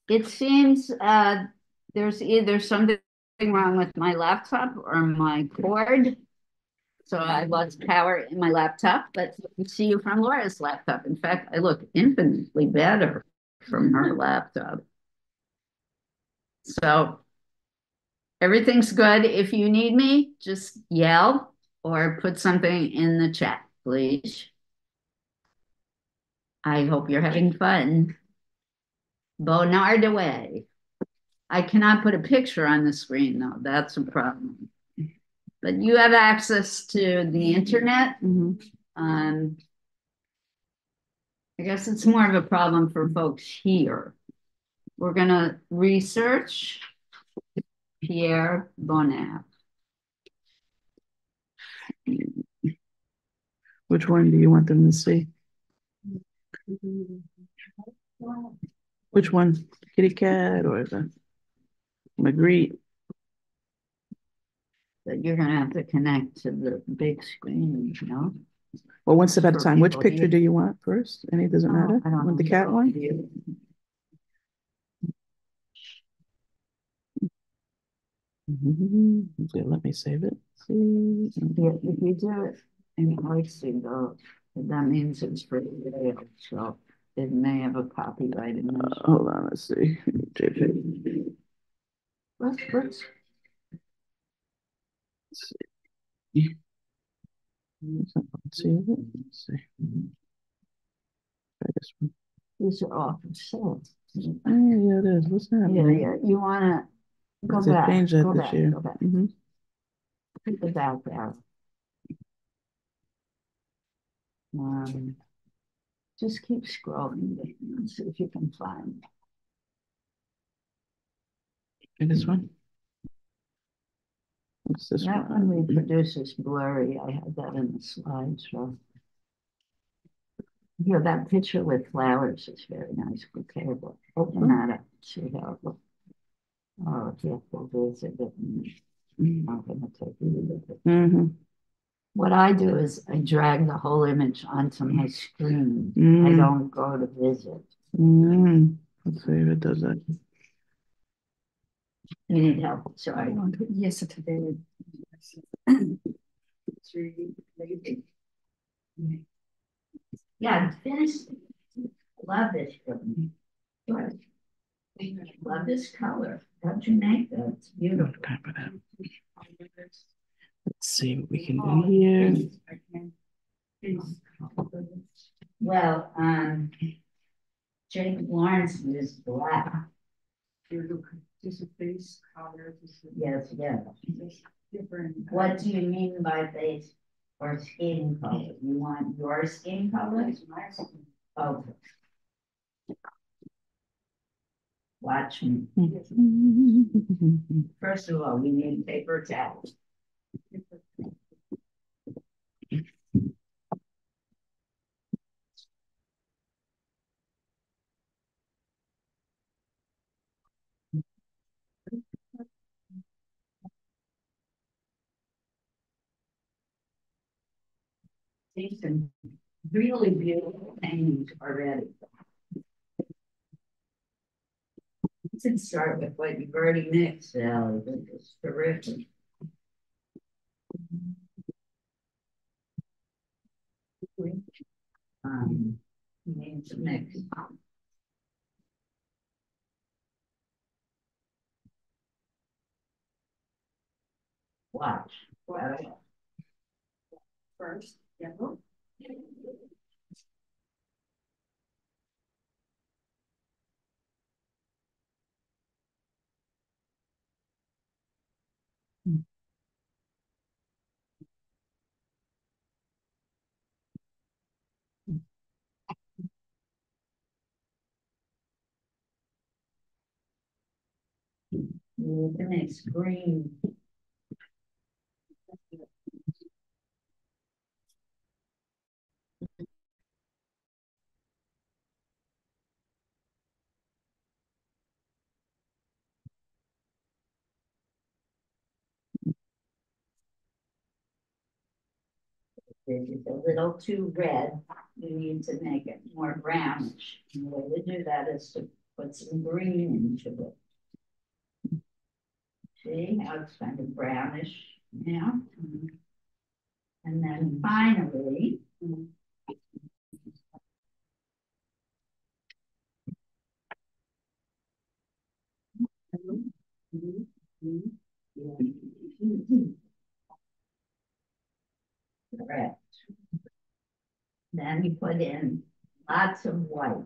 It seems uh there's either something wrong with my laptop or my cord. So I lost power in my laptop, but see you from Laura's laptop. In fact, I look infinitely better from her laptop. So everything's good. If you need me, just yell or put something in the chat, please. I hope you're having fun. Bonnard away. I cannot put a picture on the screen though. That's a problem. But you have access to the internet. Um, I guess it's more of a problem for folks here. We're gonna research Pierre Bonnard. Which one do you want them to see? Which one? Kitty cat or the Magritte? But you're gonna have to connect to the big screen, you know? Well, one step at a For time. Which people picture do you want first? Any, doesn't matter? I don't Want the know. cat one? You- Mhm. Okay, let me save it. See. Yeah, if you do it in Odyssey though, that means it's for sale, so it may have a copyright in Uh, it. hold on, let's see. JP. Let's, let's, Let's see. Let's see. Let's see. Try this one. these are all for sale. Oh, yeah, it is. What's that? Yeah, yeah, you wanna go They back, changed that go this back, year. go back, Mhm. put it out there. Um, just keep scrolling and see if you can find. Okay, this one. What's this That one? one reproduces blurry, I had that in the slides. slideshow. Yeah, that picture with flowers is very nice. Okay, well, open that up, see how it looks. Oh, if you have to visit it, I'm gonna take you with it. Mm-hmm. What I do is I drag the whole image onto my screen. I Mm. don't go to visit. Mm. Let's see if it does that. You need help, sorry. Yes, today. Yeah, finish. Love this film. Good. Love this color. Don't you make that? It's beautiful. Time for that. Let's see what we can do here. Well, um, Jacob Lawrence used black. Just a face color. Yes, yes. Different. What do you mean by face or skin color? You want your skin color? My skin. Okay. Watch me. First of all, we need paper towels. Some really beautiful paintings already. Can start with what you've already mixed, Sally, which is terrific. Um. Watch. Watch. First, yeah. Need to green. Is a little too red. You need to make it more brownish. And the way to do that is to put some green into it. See how it's kind of brownish now? Mm-hmm. And then finally, correct. Then you put in lots of white.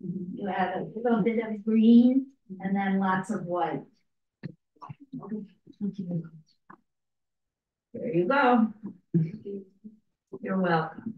you add a little bit of green, and then lots of white. There you go. You're welcome.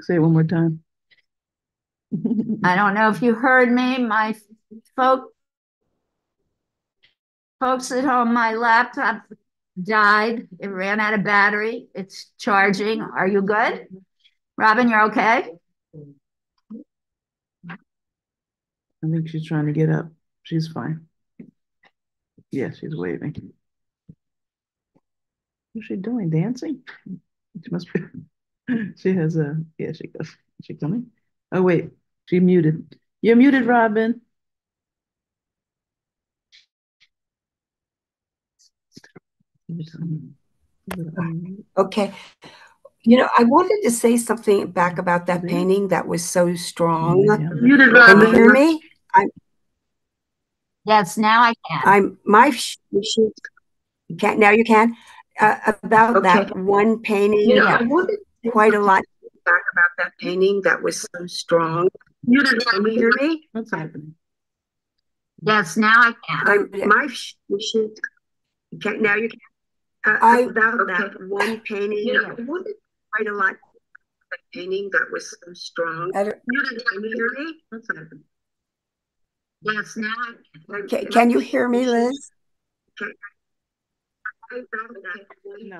Say it one more time. I don't know if you heard me, my folk folks at home, my laptop died. It ran out of battery. It's charging. Are you good? Robin, you're okay? I think she's trying to get up. She's fine. Yeah, she's waving. What's she doing? Dancing? She must be. She has a, yeah, she goes. Is she coming? Oh, wait, she muted. You're muted, Robin. Okay. You know, I wanted to say something back about that painting that was so strong. Muted, Robin. Can you hear me? I'm, Yes, now I can. I'm my sh- machine. You can't now. You can uh, about that one painting. Yeah. I wanted quite a lot back about that painting that was so strong. You didn't Can you hear me? What's happening? Yes, now I can. I'm my sh- machine. You can't now. You can uh, I, about that one painting. Yeah. I wanted quite a lot. That painting that was so strong. You Can you hear me? What's happening? Yes, now I can. Can, can you hear me, Liz? No,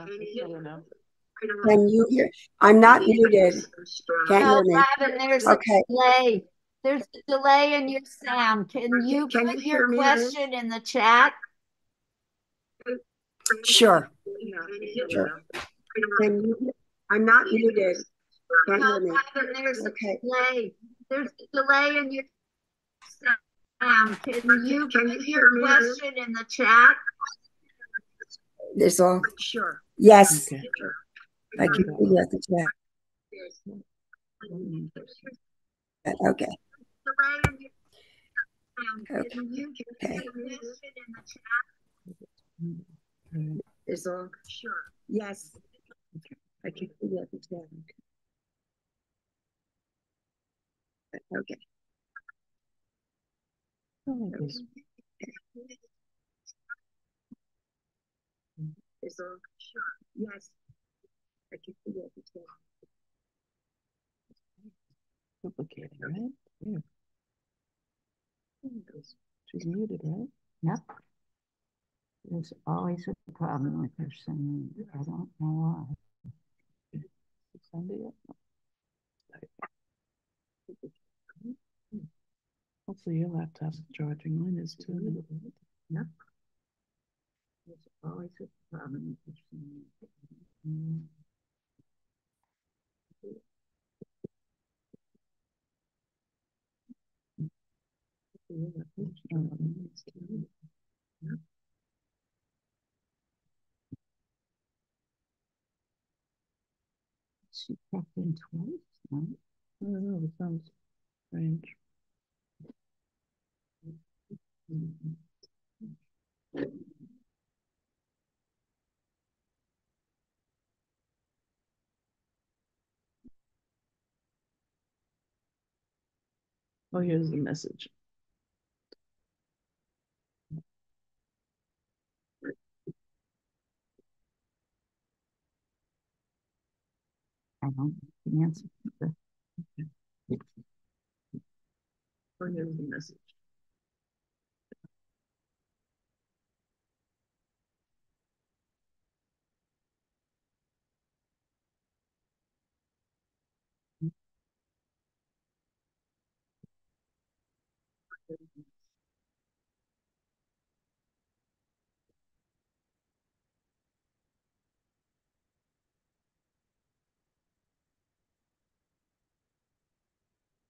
it's not enough. Can you hear? I'm not muted. Can't No, hear me. Robin, there's a delay. There's a delay in your sound. Can you Can you put hear your me, question in the chat? Sure. Sure. Can you, I'm not muted. Can't No, hear me. Robin, there's a Okay. delay. There's a delay in your sound. Can you Can put you your hear me, question in the chat? There's all. Sure. Yes, Okay. I can hear you at the chat. Okay. Delay in your sound. Can you put Okay. your question in the chat? There's all. Sure. Yes. I can hear you at the chat. Okay. This- all. Sure. Yes. I can hear you at the chat. Complicated, right? Yeah. She's muted, right? Yep. There's always a problem with her singing. I don't know why. Sunday? Hopefully your laptop's charging. Mine is too. Yep. There's always a problem with her singing. Mm. Hopefully your laptop's charging. Mine is too. She checked in twice, no? I don't know, it sounds strange. Oh, here's the message. I don't know the answer. Oh, here's the message.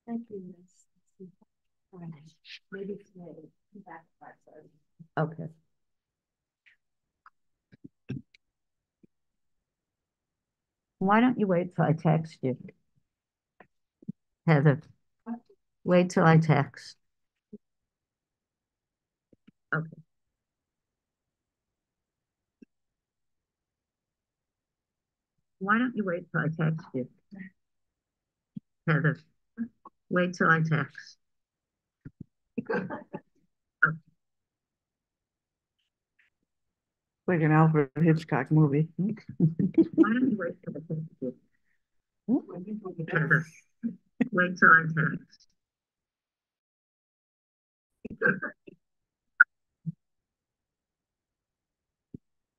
Thank you. Maybe today. Okay. Why don't you wait till I text you? Heather, wait till I text. Okay. Why don't you wait till I text you? Heather, Hmm? wait till I text. Like an Alfred Hitchcock movie. Why don't you wait hmm? till I text you? Wait till I'm finished.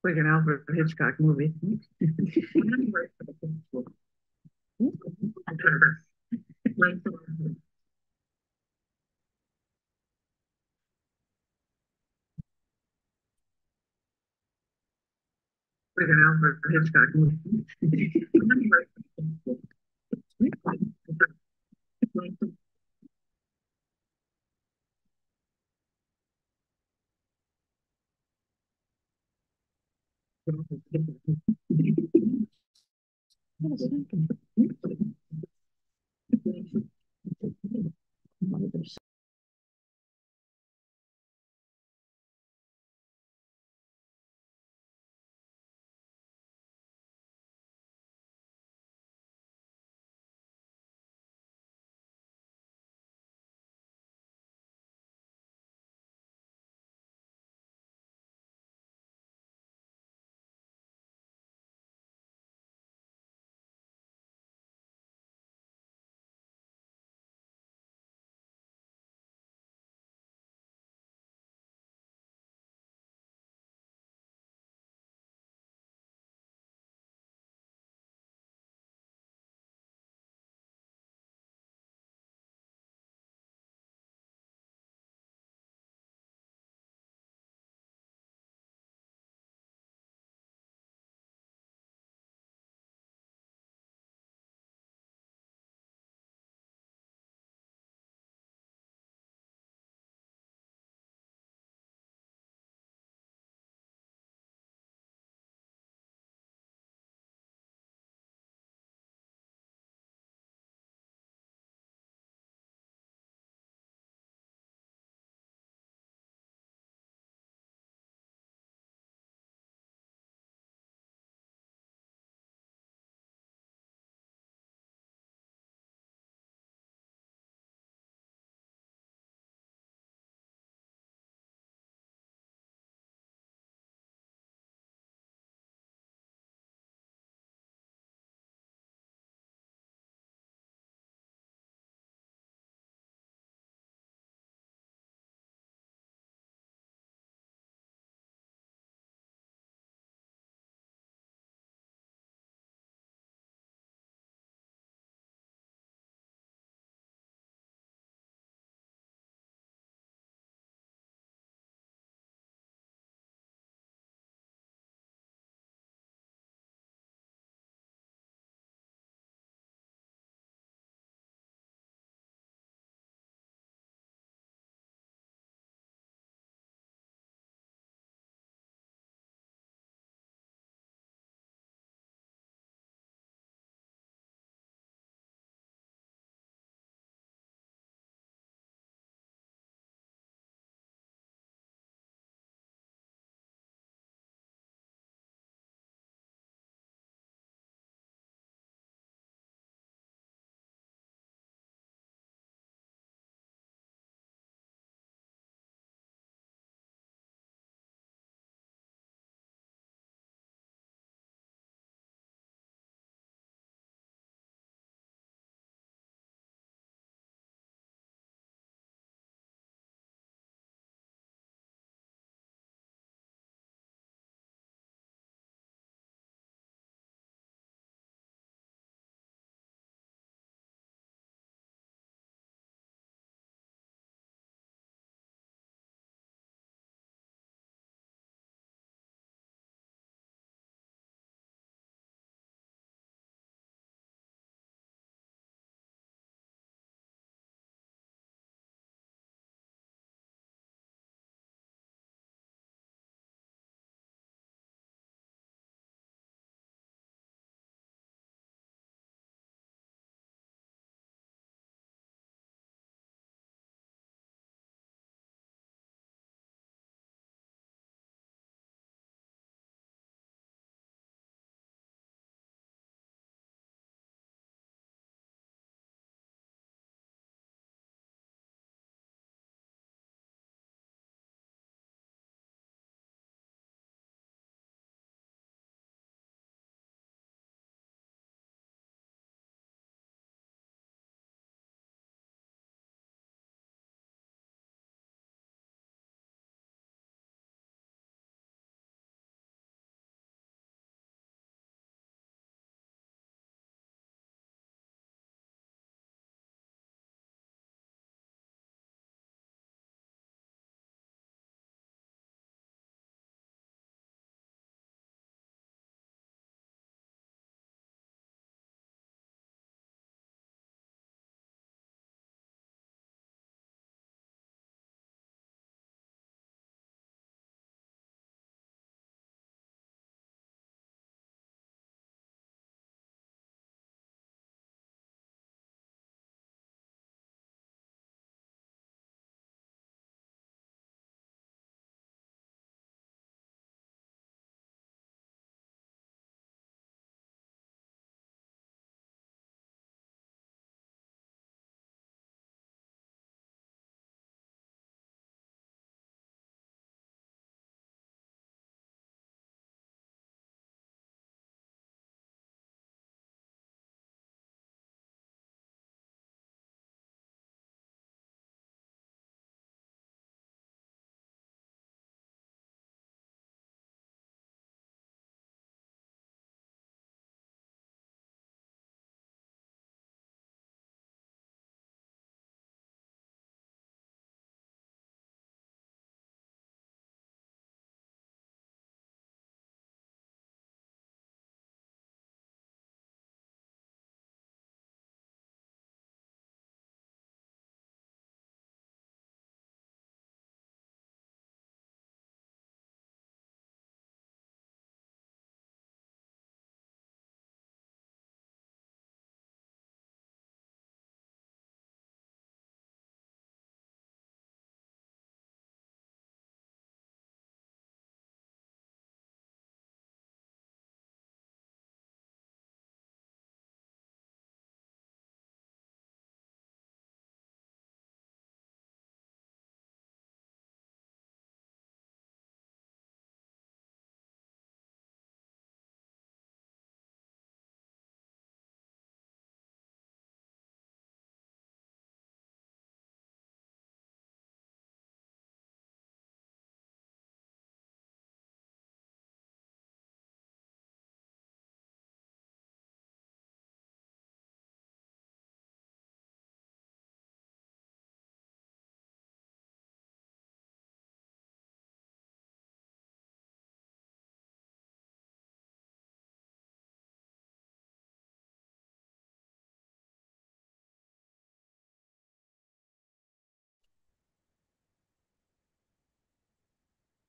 Like an Alfred Hitchcock movie. Wait till I'm finished. Like an Alfred Hitchcock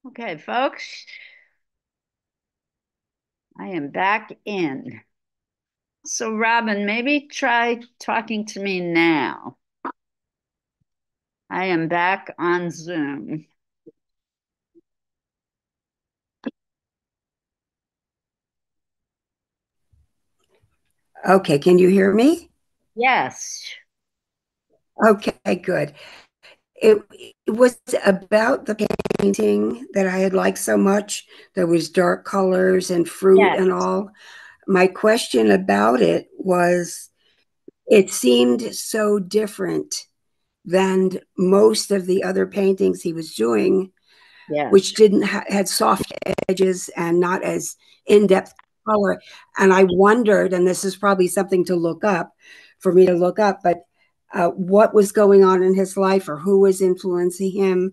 Okay, folks. I am back in. So Robin, maybe try talking to me now. I am back on Zoom. Okay, can you hear me? Yes. Okay, good. It, it was about the painting that I had liked so much. There was dark colors and fruit Yes. and all. My question about it was it seemed so different than most of the other paintings he was doing, Yes. which didn't ha- had soft edges and not as in-depth color. And I wondered, and this is probably something to look up for me to look up, but uh, what was going on in his life or who was influencing him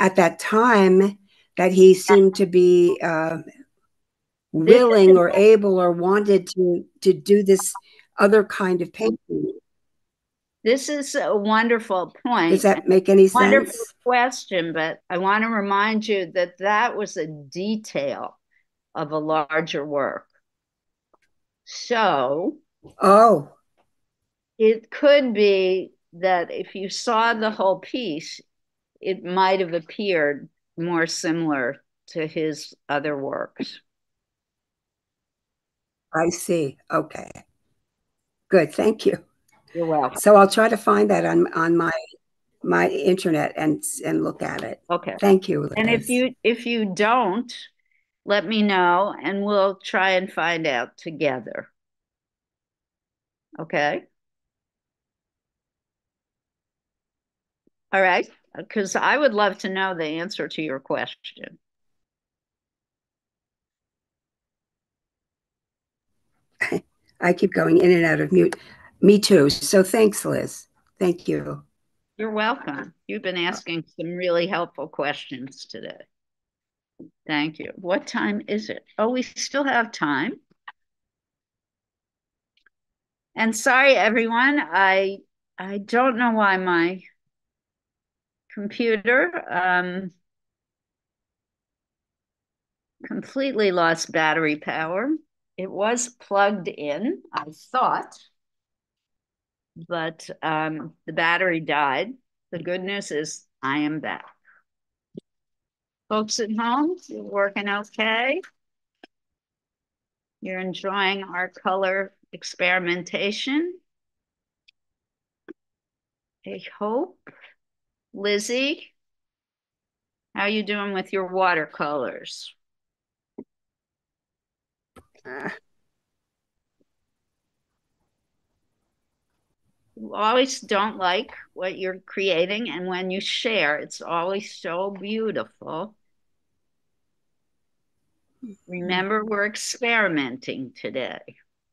at that time that he seemed to be uh, willing or able or wanted to to do this other kind of painting. This is a wonderful point. Does that make any sense? Wonderful question, but I want to remind you that that was a detail of a larger work. So Oh, it could be that if you saw the whole piece, it might have appeared more similar to his other works. I see. Okay. Good. Thank you. You're welcome. So I'll try to find that on on my my internet and and look at it. Okay. Thank you. And if you if you don't, let me know and we'll try and find out together. Okay? All right, because I would love to know the answer to your question. I keep going in and out of mute. Me too. So thanks, Liz. Thank you. You're welcome. You've been asking some really helpful questions today. Thank you. What time is it? Oh, we still have time. And sorry, everyone, I I don't know why my computer um, completely lost battery power. It was plugged in, I thought, but um, the battery died. The good news is I am back. Folks at home, you're working okay? You're enjoying our color experimentation? I hope. Lizzie, how are you doing with your watercolors? You always don't like what you're creating, and when you share, it's always so beautiful. Remember, we're experimenting today.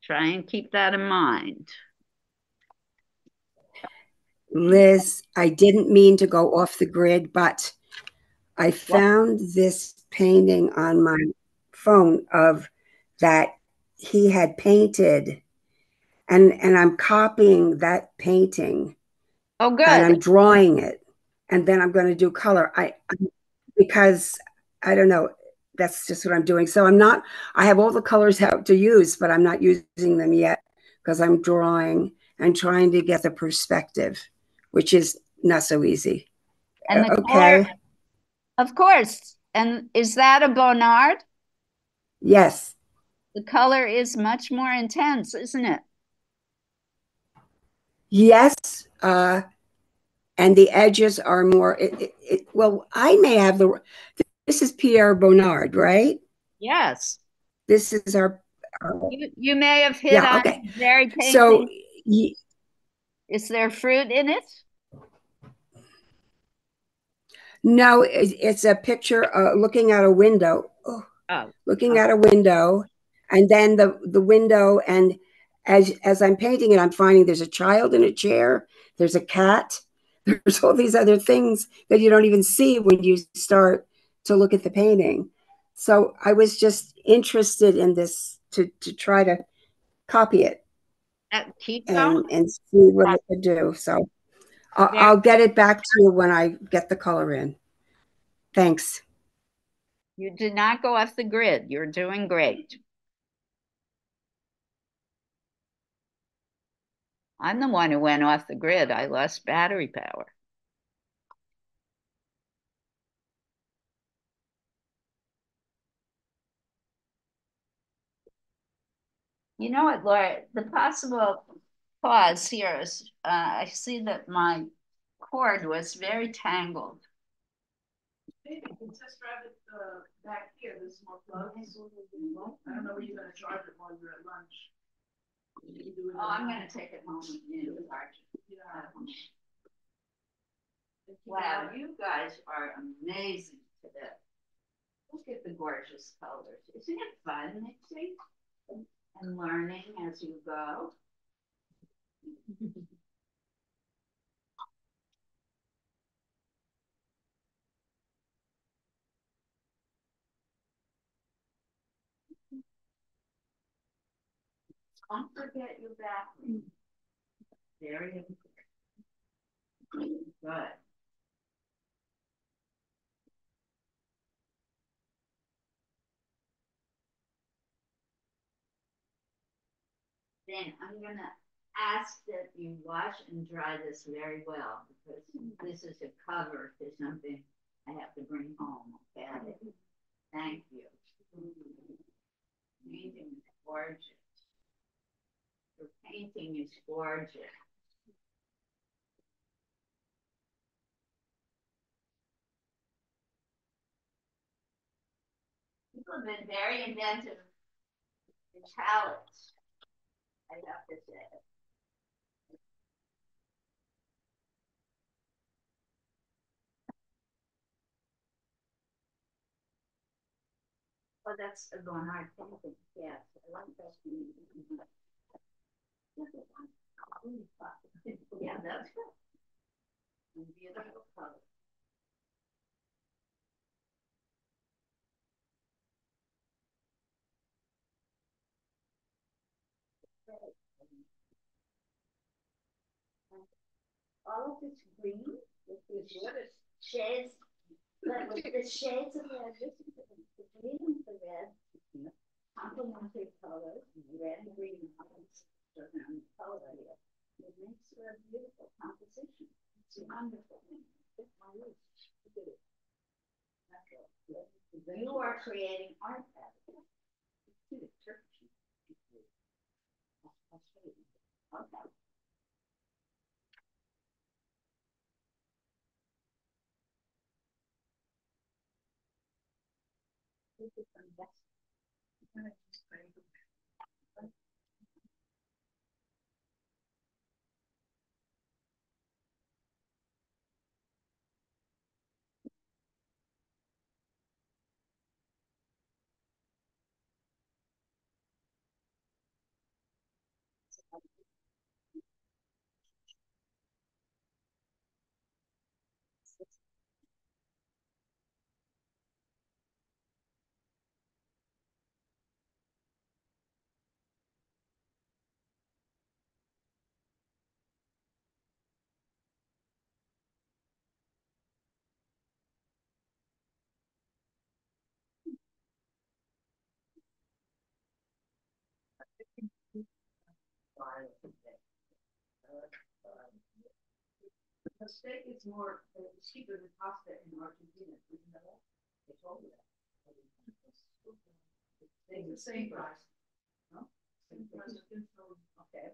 Try and keep that in mind. Liz, I didn't mean to go off the grid, but I found this painting on my phone of that he had painted. And and I'm copying that painting. Oh, and I'm drawing it. And then I'm going to do color. I I- because I don't know, that's just what I'm doing. So I'm not I have all the colors out to use, but I'm not using them yet because I'm drawing and trying to get the perspective, which is not so easy. And the okay. color, of course. And is that a Bonnard? Yes. The color is much more intense, isn't it? Yes, uh, and the edges are more. It, it, it, well, I may have the. This is Pierre Bonnard, right? Yes. This is our. uh, You, you may have hit Yeah, on okay. very painting. so, Is there fruit in it? no, it's a picture uh, looking out a window. Oh, Oh, looking out a window, and then the the window, and as as I'm painting it, I'm finding there's a child in a chair. There's a cat. There's all these other things that you don't even see when you start to look at the painting. So I was just interested in this to to try to copy it and and see what I could do. So I'll, I'll get it back to you when I get the color in. Thanks. You did not go off the grid. You're doing great. I'm the one who went off the grid. I lost battery power. You know what, Laura? The possible pause here is uh, I see that my cord was very tangled. Maybe you can test drive it uh, back here. There's more plugs. I don't know where you're gonna charge it while you're at lunch. You can do it Oh, I'm gonna take it home with charge it. Yeah. Wow, you guys are amazing today. Look at the gorgeous colors. Isn't it fun, Nixie? And learning as you go. Don't forget your bathroom. Very important. Good. Then I'm gonna ask that you wash and dry this very well, because this is a cover for something I have to bring home, okay? Thank you. Painting is gorgeous. Your painting is gorgeous. People have been very inventive in palettes, I to say. Oh, that's a Bonnard painting, yes, I like that. Yeah, that's good. Color. All of this green with the shades, but with the shades of red, the the green and the red. Complementary colors, red and green, doesn't color here. It makes for a beautiful composition. It's wonderful. It's it. You are creating art. Abby. See the Turkish. I'll show you. Okay. This is from West. final. Uh, um, the is more uh, cheaper than pasta in Argentina. Did you know They told me that. It's the same price. No? Same price. Okay,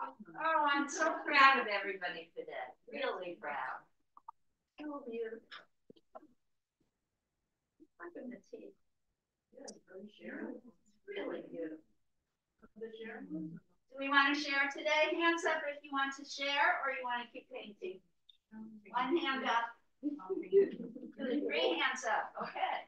Oh, everybody today. Really proud. Oh, beautiful. Look at the teeth. Really beautiful. Do we want to share today? Hands up if you want to share or you want to keep painting. One hand up. Three hands up. Okay.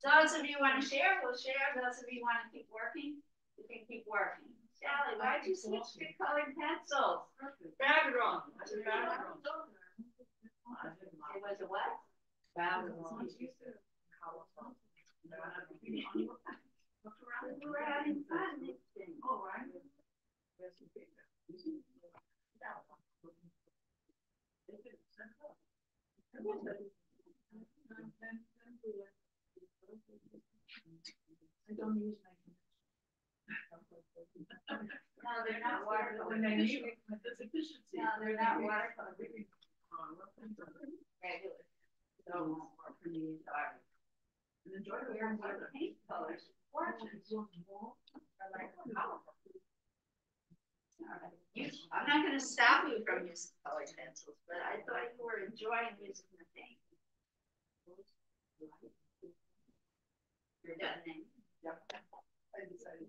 Those of you want to share, we'll share. Those of you want to keep working, you can keep working. Sally, why'd you switch to colored pencils? Background. It was a what? Background. We're having fun. I don't use my. No, they're not watercolor. When they need it, there's efficiency. No, they're not watercolor. Regular. No, for me. And enjoy the warm weather. Paint colors. Gorgeous. Oh, you, I'm not gonna stop you from using colored pencils, but I thought you were enjoying using the paint. You're done then. Yep. I decided.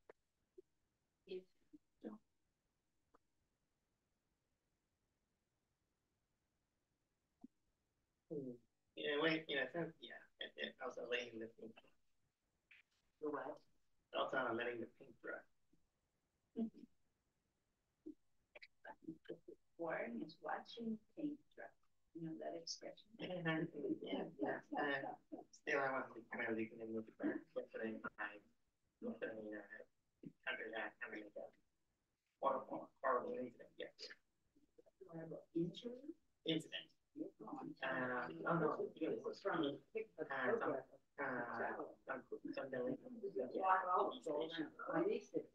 You know, wait, you know, since, yeah, it, it also letting the pink. The what? Also letting the pink dry. Warren is watching paint dry. You know that expression? Yeah, yeah, yeah. Uh, Still, I want to kind of it in the back, yesterday, I, yesterday, uh, under that, of like a horrible, horrible incident, yeah. Injury? Incident.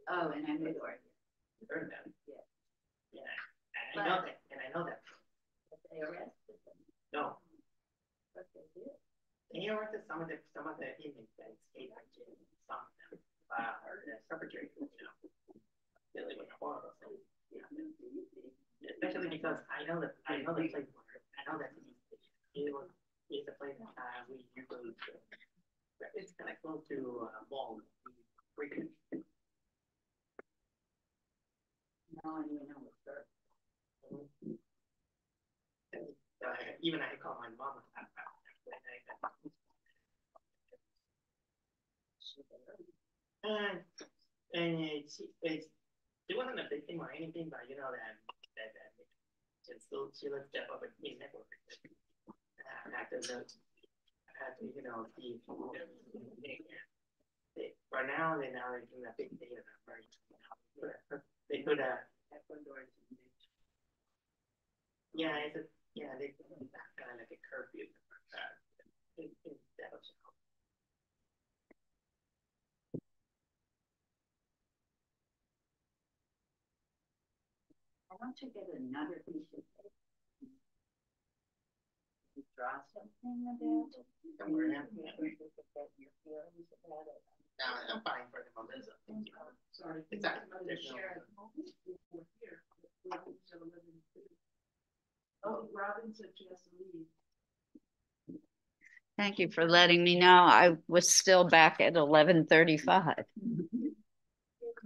Oh, and I'm with Oregon. Heard that. Yeah. Yeah, and I know that, and I know that, They arrested them. no, But they did. They arrested some of the, some of the inmates that escaped from jail, some of them, uh, or the secretary, you know. Was horrible, so, yeah. Especially because I know that, I know I know that he, was, he's a place that, uh, we usually, it's kind of close to, uh, mall, we frequent. No, and you know, it's her. Uh, even I called my mom that. And, and it's, it's, it wasn't a big thing or anything, but you know that, that, that, it's still, she was step up and in network. Uh, after the, after, you know, the, they, right now, they're now doing a big thing, and I'm very, they put a, yeah, it's a, yeah, they, put that kind of like a curfew. in- instead of- want to get another piece of paper. You Draw something about it. Somewhere, yeah. Get your feelings about it. No, I'm fine for the moment. Sorry. Exactly. I'm gonna share it. We're here. Robin's gonna live in the city. Oh, Robin said she has to leave. Thank you for letting me know. I was still back at eleven thirty-five.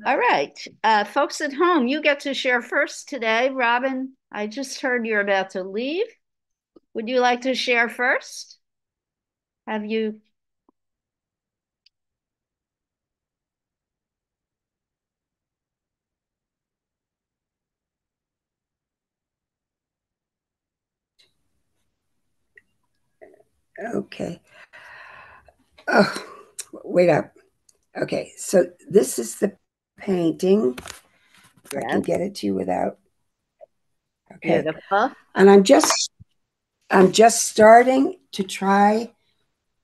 All right, uh, folks at home, you get to share first today. Robin, I just heard you're about to leave. Would you like to share first? Have you? Okay. Oh, wait up. Okay, so this is the painting. I can get it to you without. Okay, Beautiful. and I'm just I'm just starting to try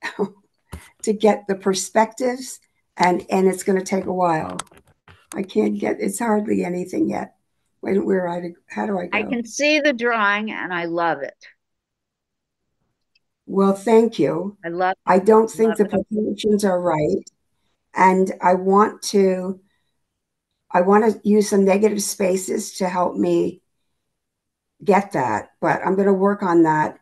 to get the perspectives and and it's going to take a while. I can't get it's hardly anything yet. Wait, where I how do I go? I can see the drawing and I love it. Well, thank you. I love I don't think the proportions are right. And I want to I want to use some negative spaces to help me get that, but I'm going to work on that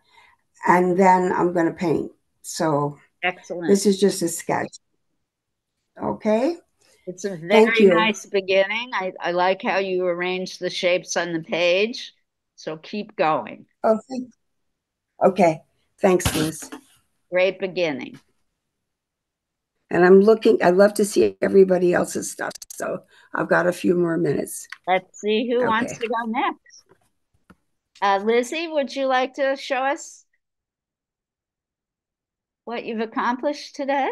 and then I'm going to paint. So excellent. this is just a sketch. Okay? It's a very nice beginning. I, I like how you arrange the shapes on the page. So keep going. Okay. Okay. Thanks, Liz. Great beginning. And I'm looking, I'd love to see everybody else's stuff. So I've got a few more minutes. Let's see who wants to go next. Uh, Lizzie, would you like to show us what you've accomplished today?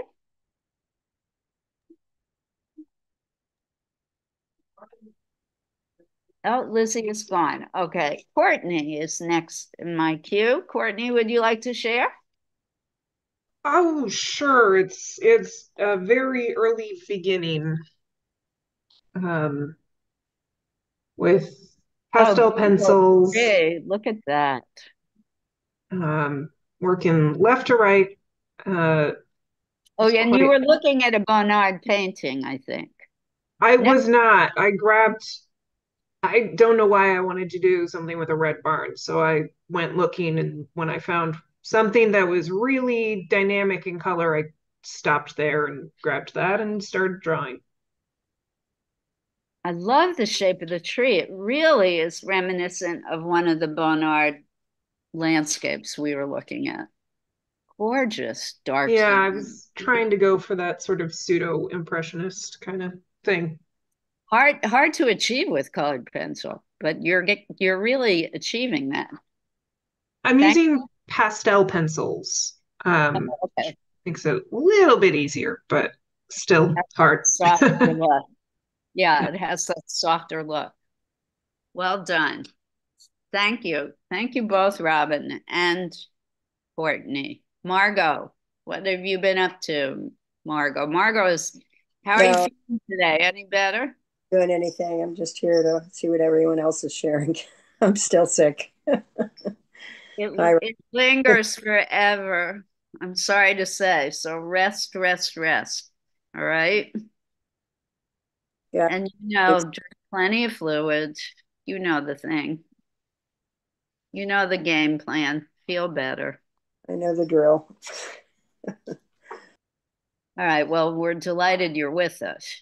Oh, Lizzie is gone. Okay, Courtney is next in my queue. Courtney, would you like to share? Oh, sure. It's it's a very early beginning. Um, with pastel Oh, pencils, Hey, look at that. um, working left to right. Uh, Oh, yeah, and you were looking at a Bonnard painting, I think. I was not. I grabbed, I don't know why I wanted to do something with a red barn. So I went looking, and when I found something that was really dynamic in color, I stopped there and grabbed that and started drawing. I love the shape of the tree. It really is reminiscent of one of the Bonnard landscapes we were looking at. Gorgeous dark. Yeah, I was trying to go for that sort of pseudo impressionist kind of thing. Hard hard to achieve with colored pencil, but you're get, you're really achieving that. I'm Thank- using pastel pencils. Um, Okay. makes it a little bit easier, but still hard. Softer look. Yeah, it has that softer look. Well done. Thank you. Thank you both, Robin and Courtney. Margot, what have you been up to, Margot? Margot is, how are you No. feeling today? Any better? doing anything. I'm just here to see what everyone else is sharing. I'm still sick. It, it lingers forever. I'm sorry to say. So rest, rest, rest. All right. Yeah. And you know, drink plenty of fluids. You know the thing. You know the game plan. Feel better. I know the drill. All right. Well, we're delighted you're with us.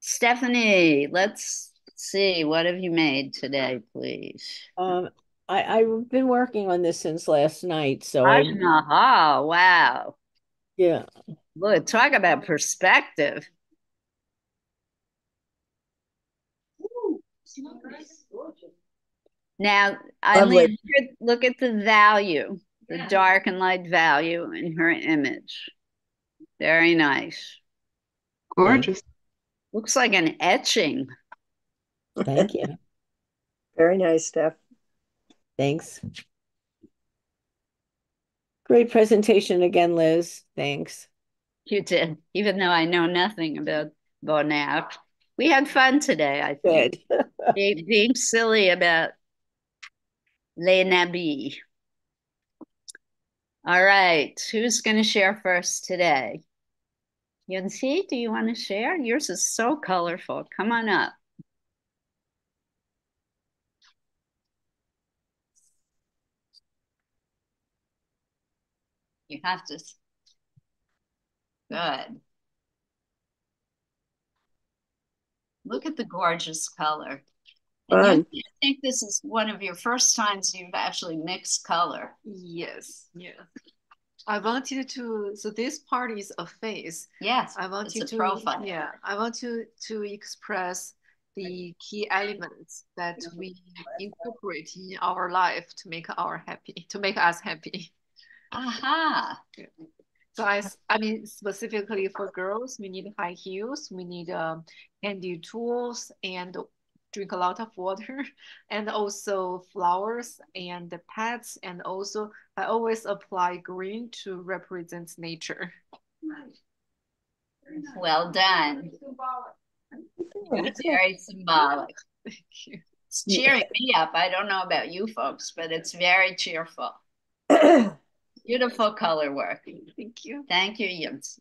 Stephanie, let's see. What have you made today, please? Um, I, I've been working on this since last night, so I, Aha, wow. yeah. Look, talk about perspective. Now, Lovely. Eileen, look at, look at the value, the dark and light value in her image. Very nice. Gorgeous. Looks like an etching. Thank you. Very nice, Steph. Thanks. Great presentation again, Liz. Thanks. You did, even though I know nothing about Bonnard. We had fun today, I think. Good. Being, being silly about Les Nabis. All right, who's going to share first today? Yunsi, do you want to share? Yours is so colorful. Come on up. You have to. Good. Look at the gorgeous color. Fun. you, I think this is one of your first times you've actually mixed color. Yes, yeah. I wanted to, so this part is a face. Yes, I want it's you a to, profile. yeah, I want to to express the key elements that we incorporate in our life to make our happy, to make us happy. Aha. So I, I mean, specifically for girls, we need high heels, we need um, handy tools and drink a lot of water and also flowers and the pets and also I always apply green to represent nature. Well done. It's very symbolic. Thank you. It's cheering me up. I don't know about you folks, but it's very cheerful. Beautiful color work. Thank you. Thank you, Yunzi.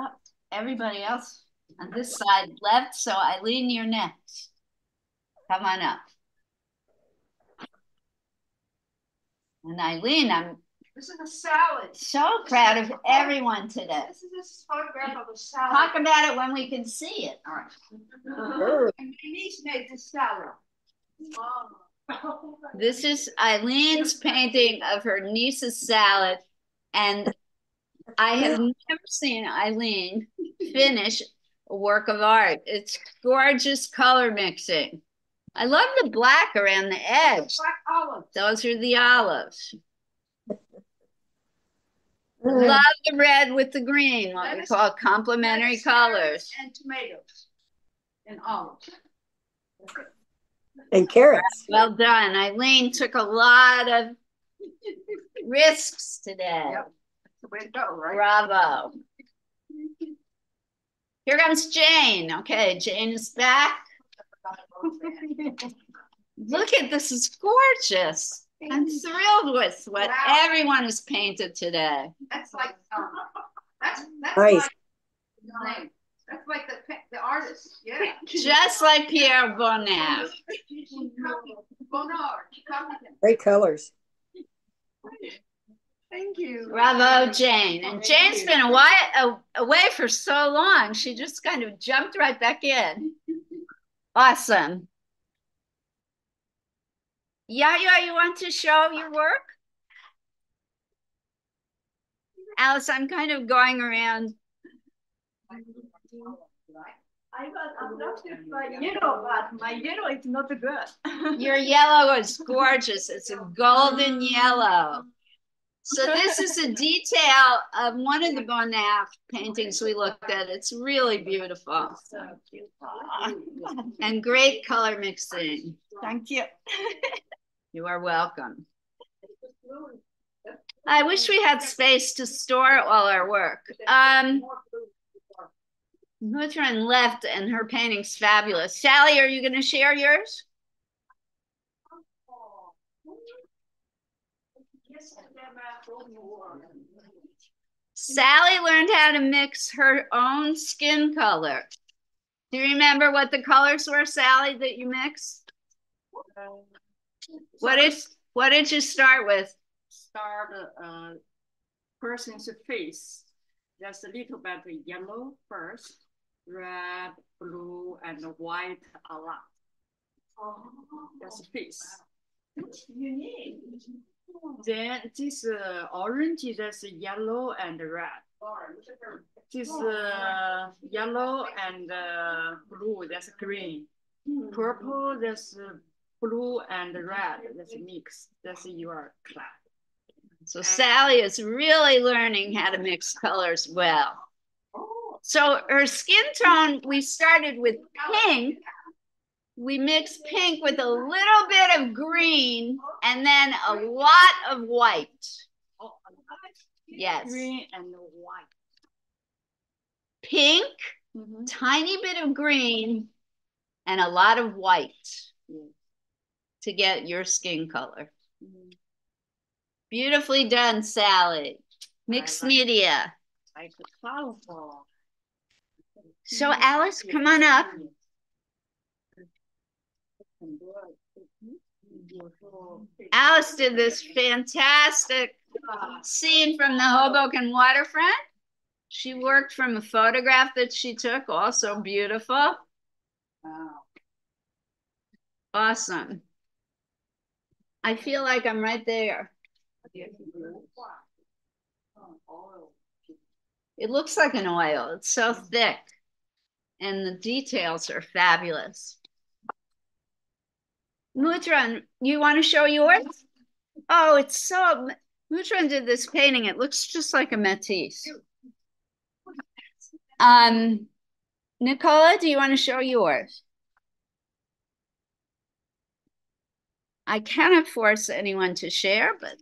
Oh, everybody else on this side left, so Eileen, you're next. Come on up. And Eileen, I'm This is a salad. so proud of everyone today. This is a photograph of a salad. Talk about it when we can see it. All right. And my niece made this salad. This is Eileen's painting of her niece's salad. And I have never seen Eileen finish a work of art. It's gorgeous color mixing. I love the black around the edge. Those are the olives. Love the red with the green, what we call complementary colors. And tomatoes. And olives. And carrots. Well done. Eileen took a lot of risks today. Yep. That's the way to go, right? Bravo. Here comes Jane. Okay, Jane is back. Look at this is gorgeous. I'm thrilled with what Wow. everyone has painted today. That's like, um, that's, that's Nice. like, no, that's like the, the artist, yeah. Just like Pierre Bonnat. Bonnard, she copied him. Great colors. Thank you. Bravo, Jane. And Jane's been away, away for so long. She just kind of jumped right back in. Awesome. Yaya, you want to show your work? Alice, I'm kind of going around. I got adopted by yellow, but my yellow is not good. Your yellow is gorgeous. It's a golden yellow. So this is a detail of one of the Bonnard paintings we looked at. It's really beautiful. And great color mixing. Thank you. You are welcome. I wish we had space to store all our work. Um, Lutheran left and her painting's fabulous. Sally, are you going to share yours? Sally learned how to mix her own skin color. Do you remember what the colors were, Sally, that you mixed? What did what did you start with? start uh person's face. Just a little bit of yellow first, red, blue, and white a lot. Oh, That's face. Unique. Then this uh, orange, is yellow and red. This uh, yellow and uh, blue, that's green. Purple, that's uh, blue and red, that's mix. That's your class. So Sally is really learning how to mix colors well. So her skin tone, we started with pink. We mixed pink with a little bit of green and then a lot of white. Yes. Green and white. Pink, mm-hmm. tiny bit of green, and a lot of white to get your skin color. Mm-hmm. Beautifully done, Sally. Mixed media. Like colorful. So Alice, come on up. Alice did this fantastic scene from the Hoboken waterfront. She worked from a photograph that she took, also beautiful. Wow. Awesome. I feel like I'm right there. It looks like an oil. It's so thick and the details are fabulous. Mutran, you want to show yours? Oh, it's so, Mutran did this painting. It looks just like a Matisse. Um, Nicola, do you want to show yours? I cannot force anyone to share, but.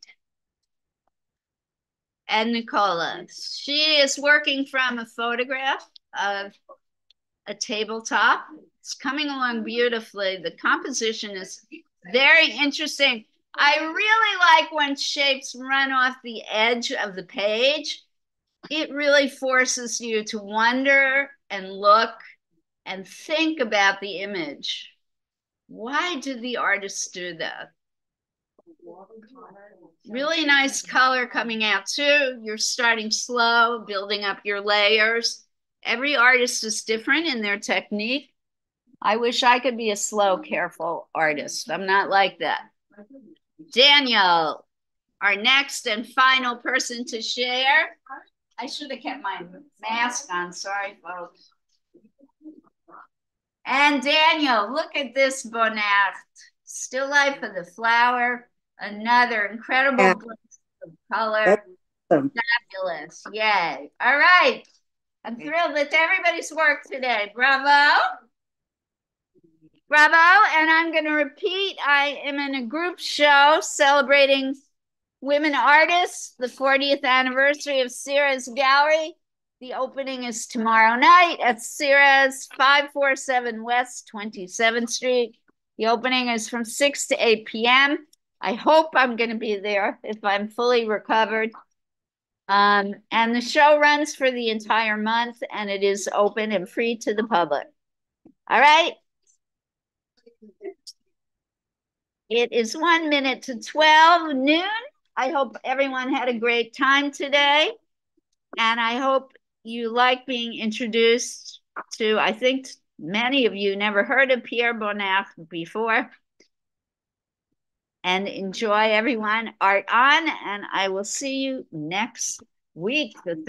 And Nicola, she is working from a photograph of a tabletop. It's coming along beautifully. The composition is very interesting. I really like when shapes run off the edge of the page. It really forces you to wonder and look and think about the image. Why did the artist do that? Really nice color coming out too. You're starting slow, building up your layers. Every artist is different in their technique. I wish I could be a slow, careful artist. I'm not like that. Daniel, our next and final person to share. I should have kept my mask on. Sorry, folks. And Daniel, look at this Bonnard. Still life of the flower. Another incredible Yeah. of color. Awesome. Fabulous. Yay. All right. I'm thrilled with everybody's work today. Bravo. Bravo. And I'm going to repeat I am in a group show celebrating women artists, the 40th anniversary of Ceres Gallery. The opening is tomorrow night at Ceres 547 West 27th Street. The opening is from 6 to 8 p.m. I hope I'm going to be there if I'm fully recovered. Um, and the show runs for the entire month and it is open and free to the public. All right. It is one minute to 12 noon. I hope everyone had a great time today. And I hope you like being introduced to, I think many of you never heard of Pierre Bonnard before. And enjoy everyone art on, and I will see you next week, the third.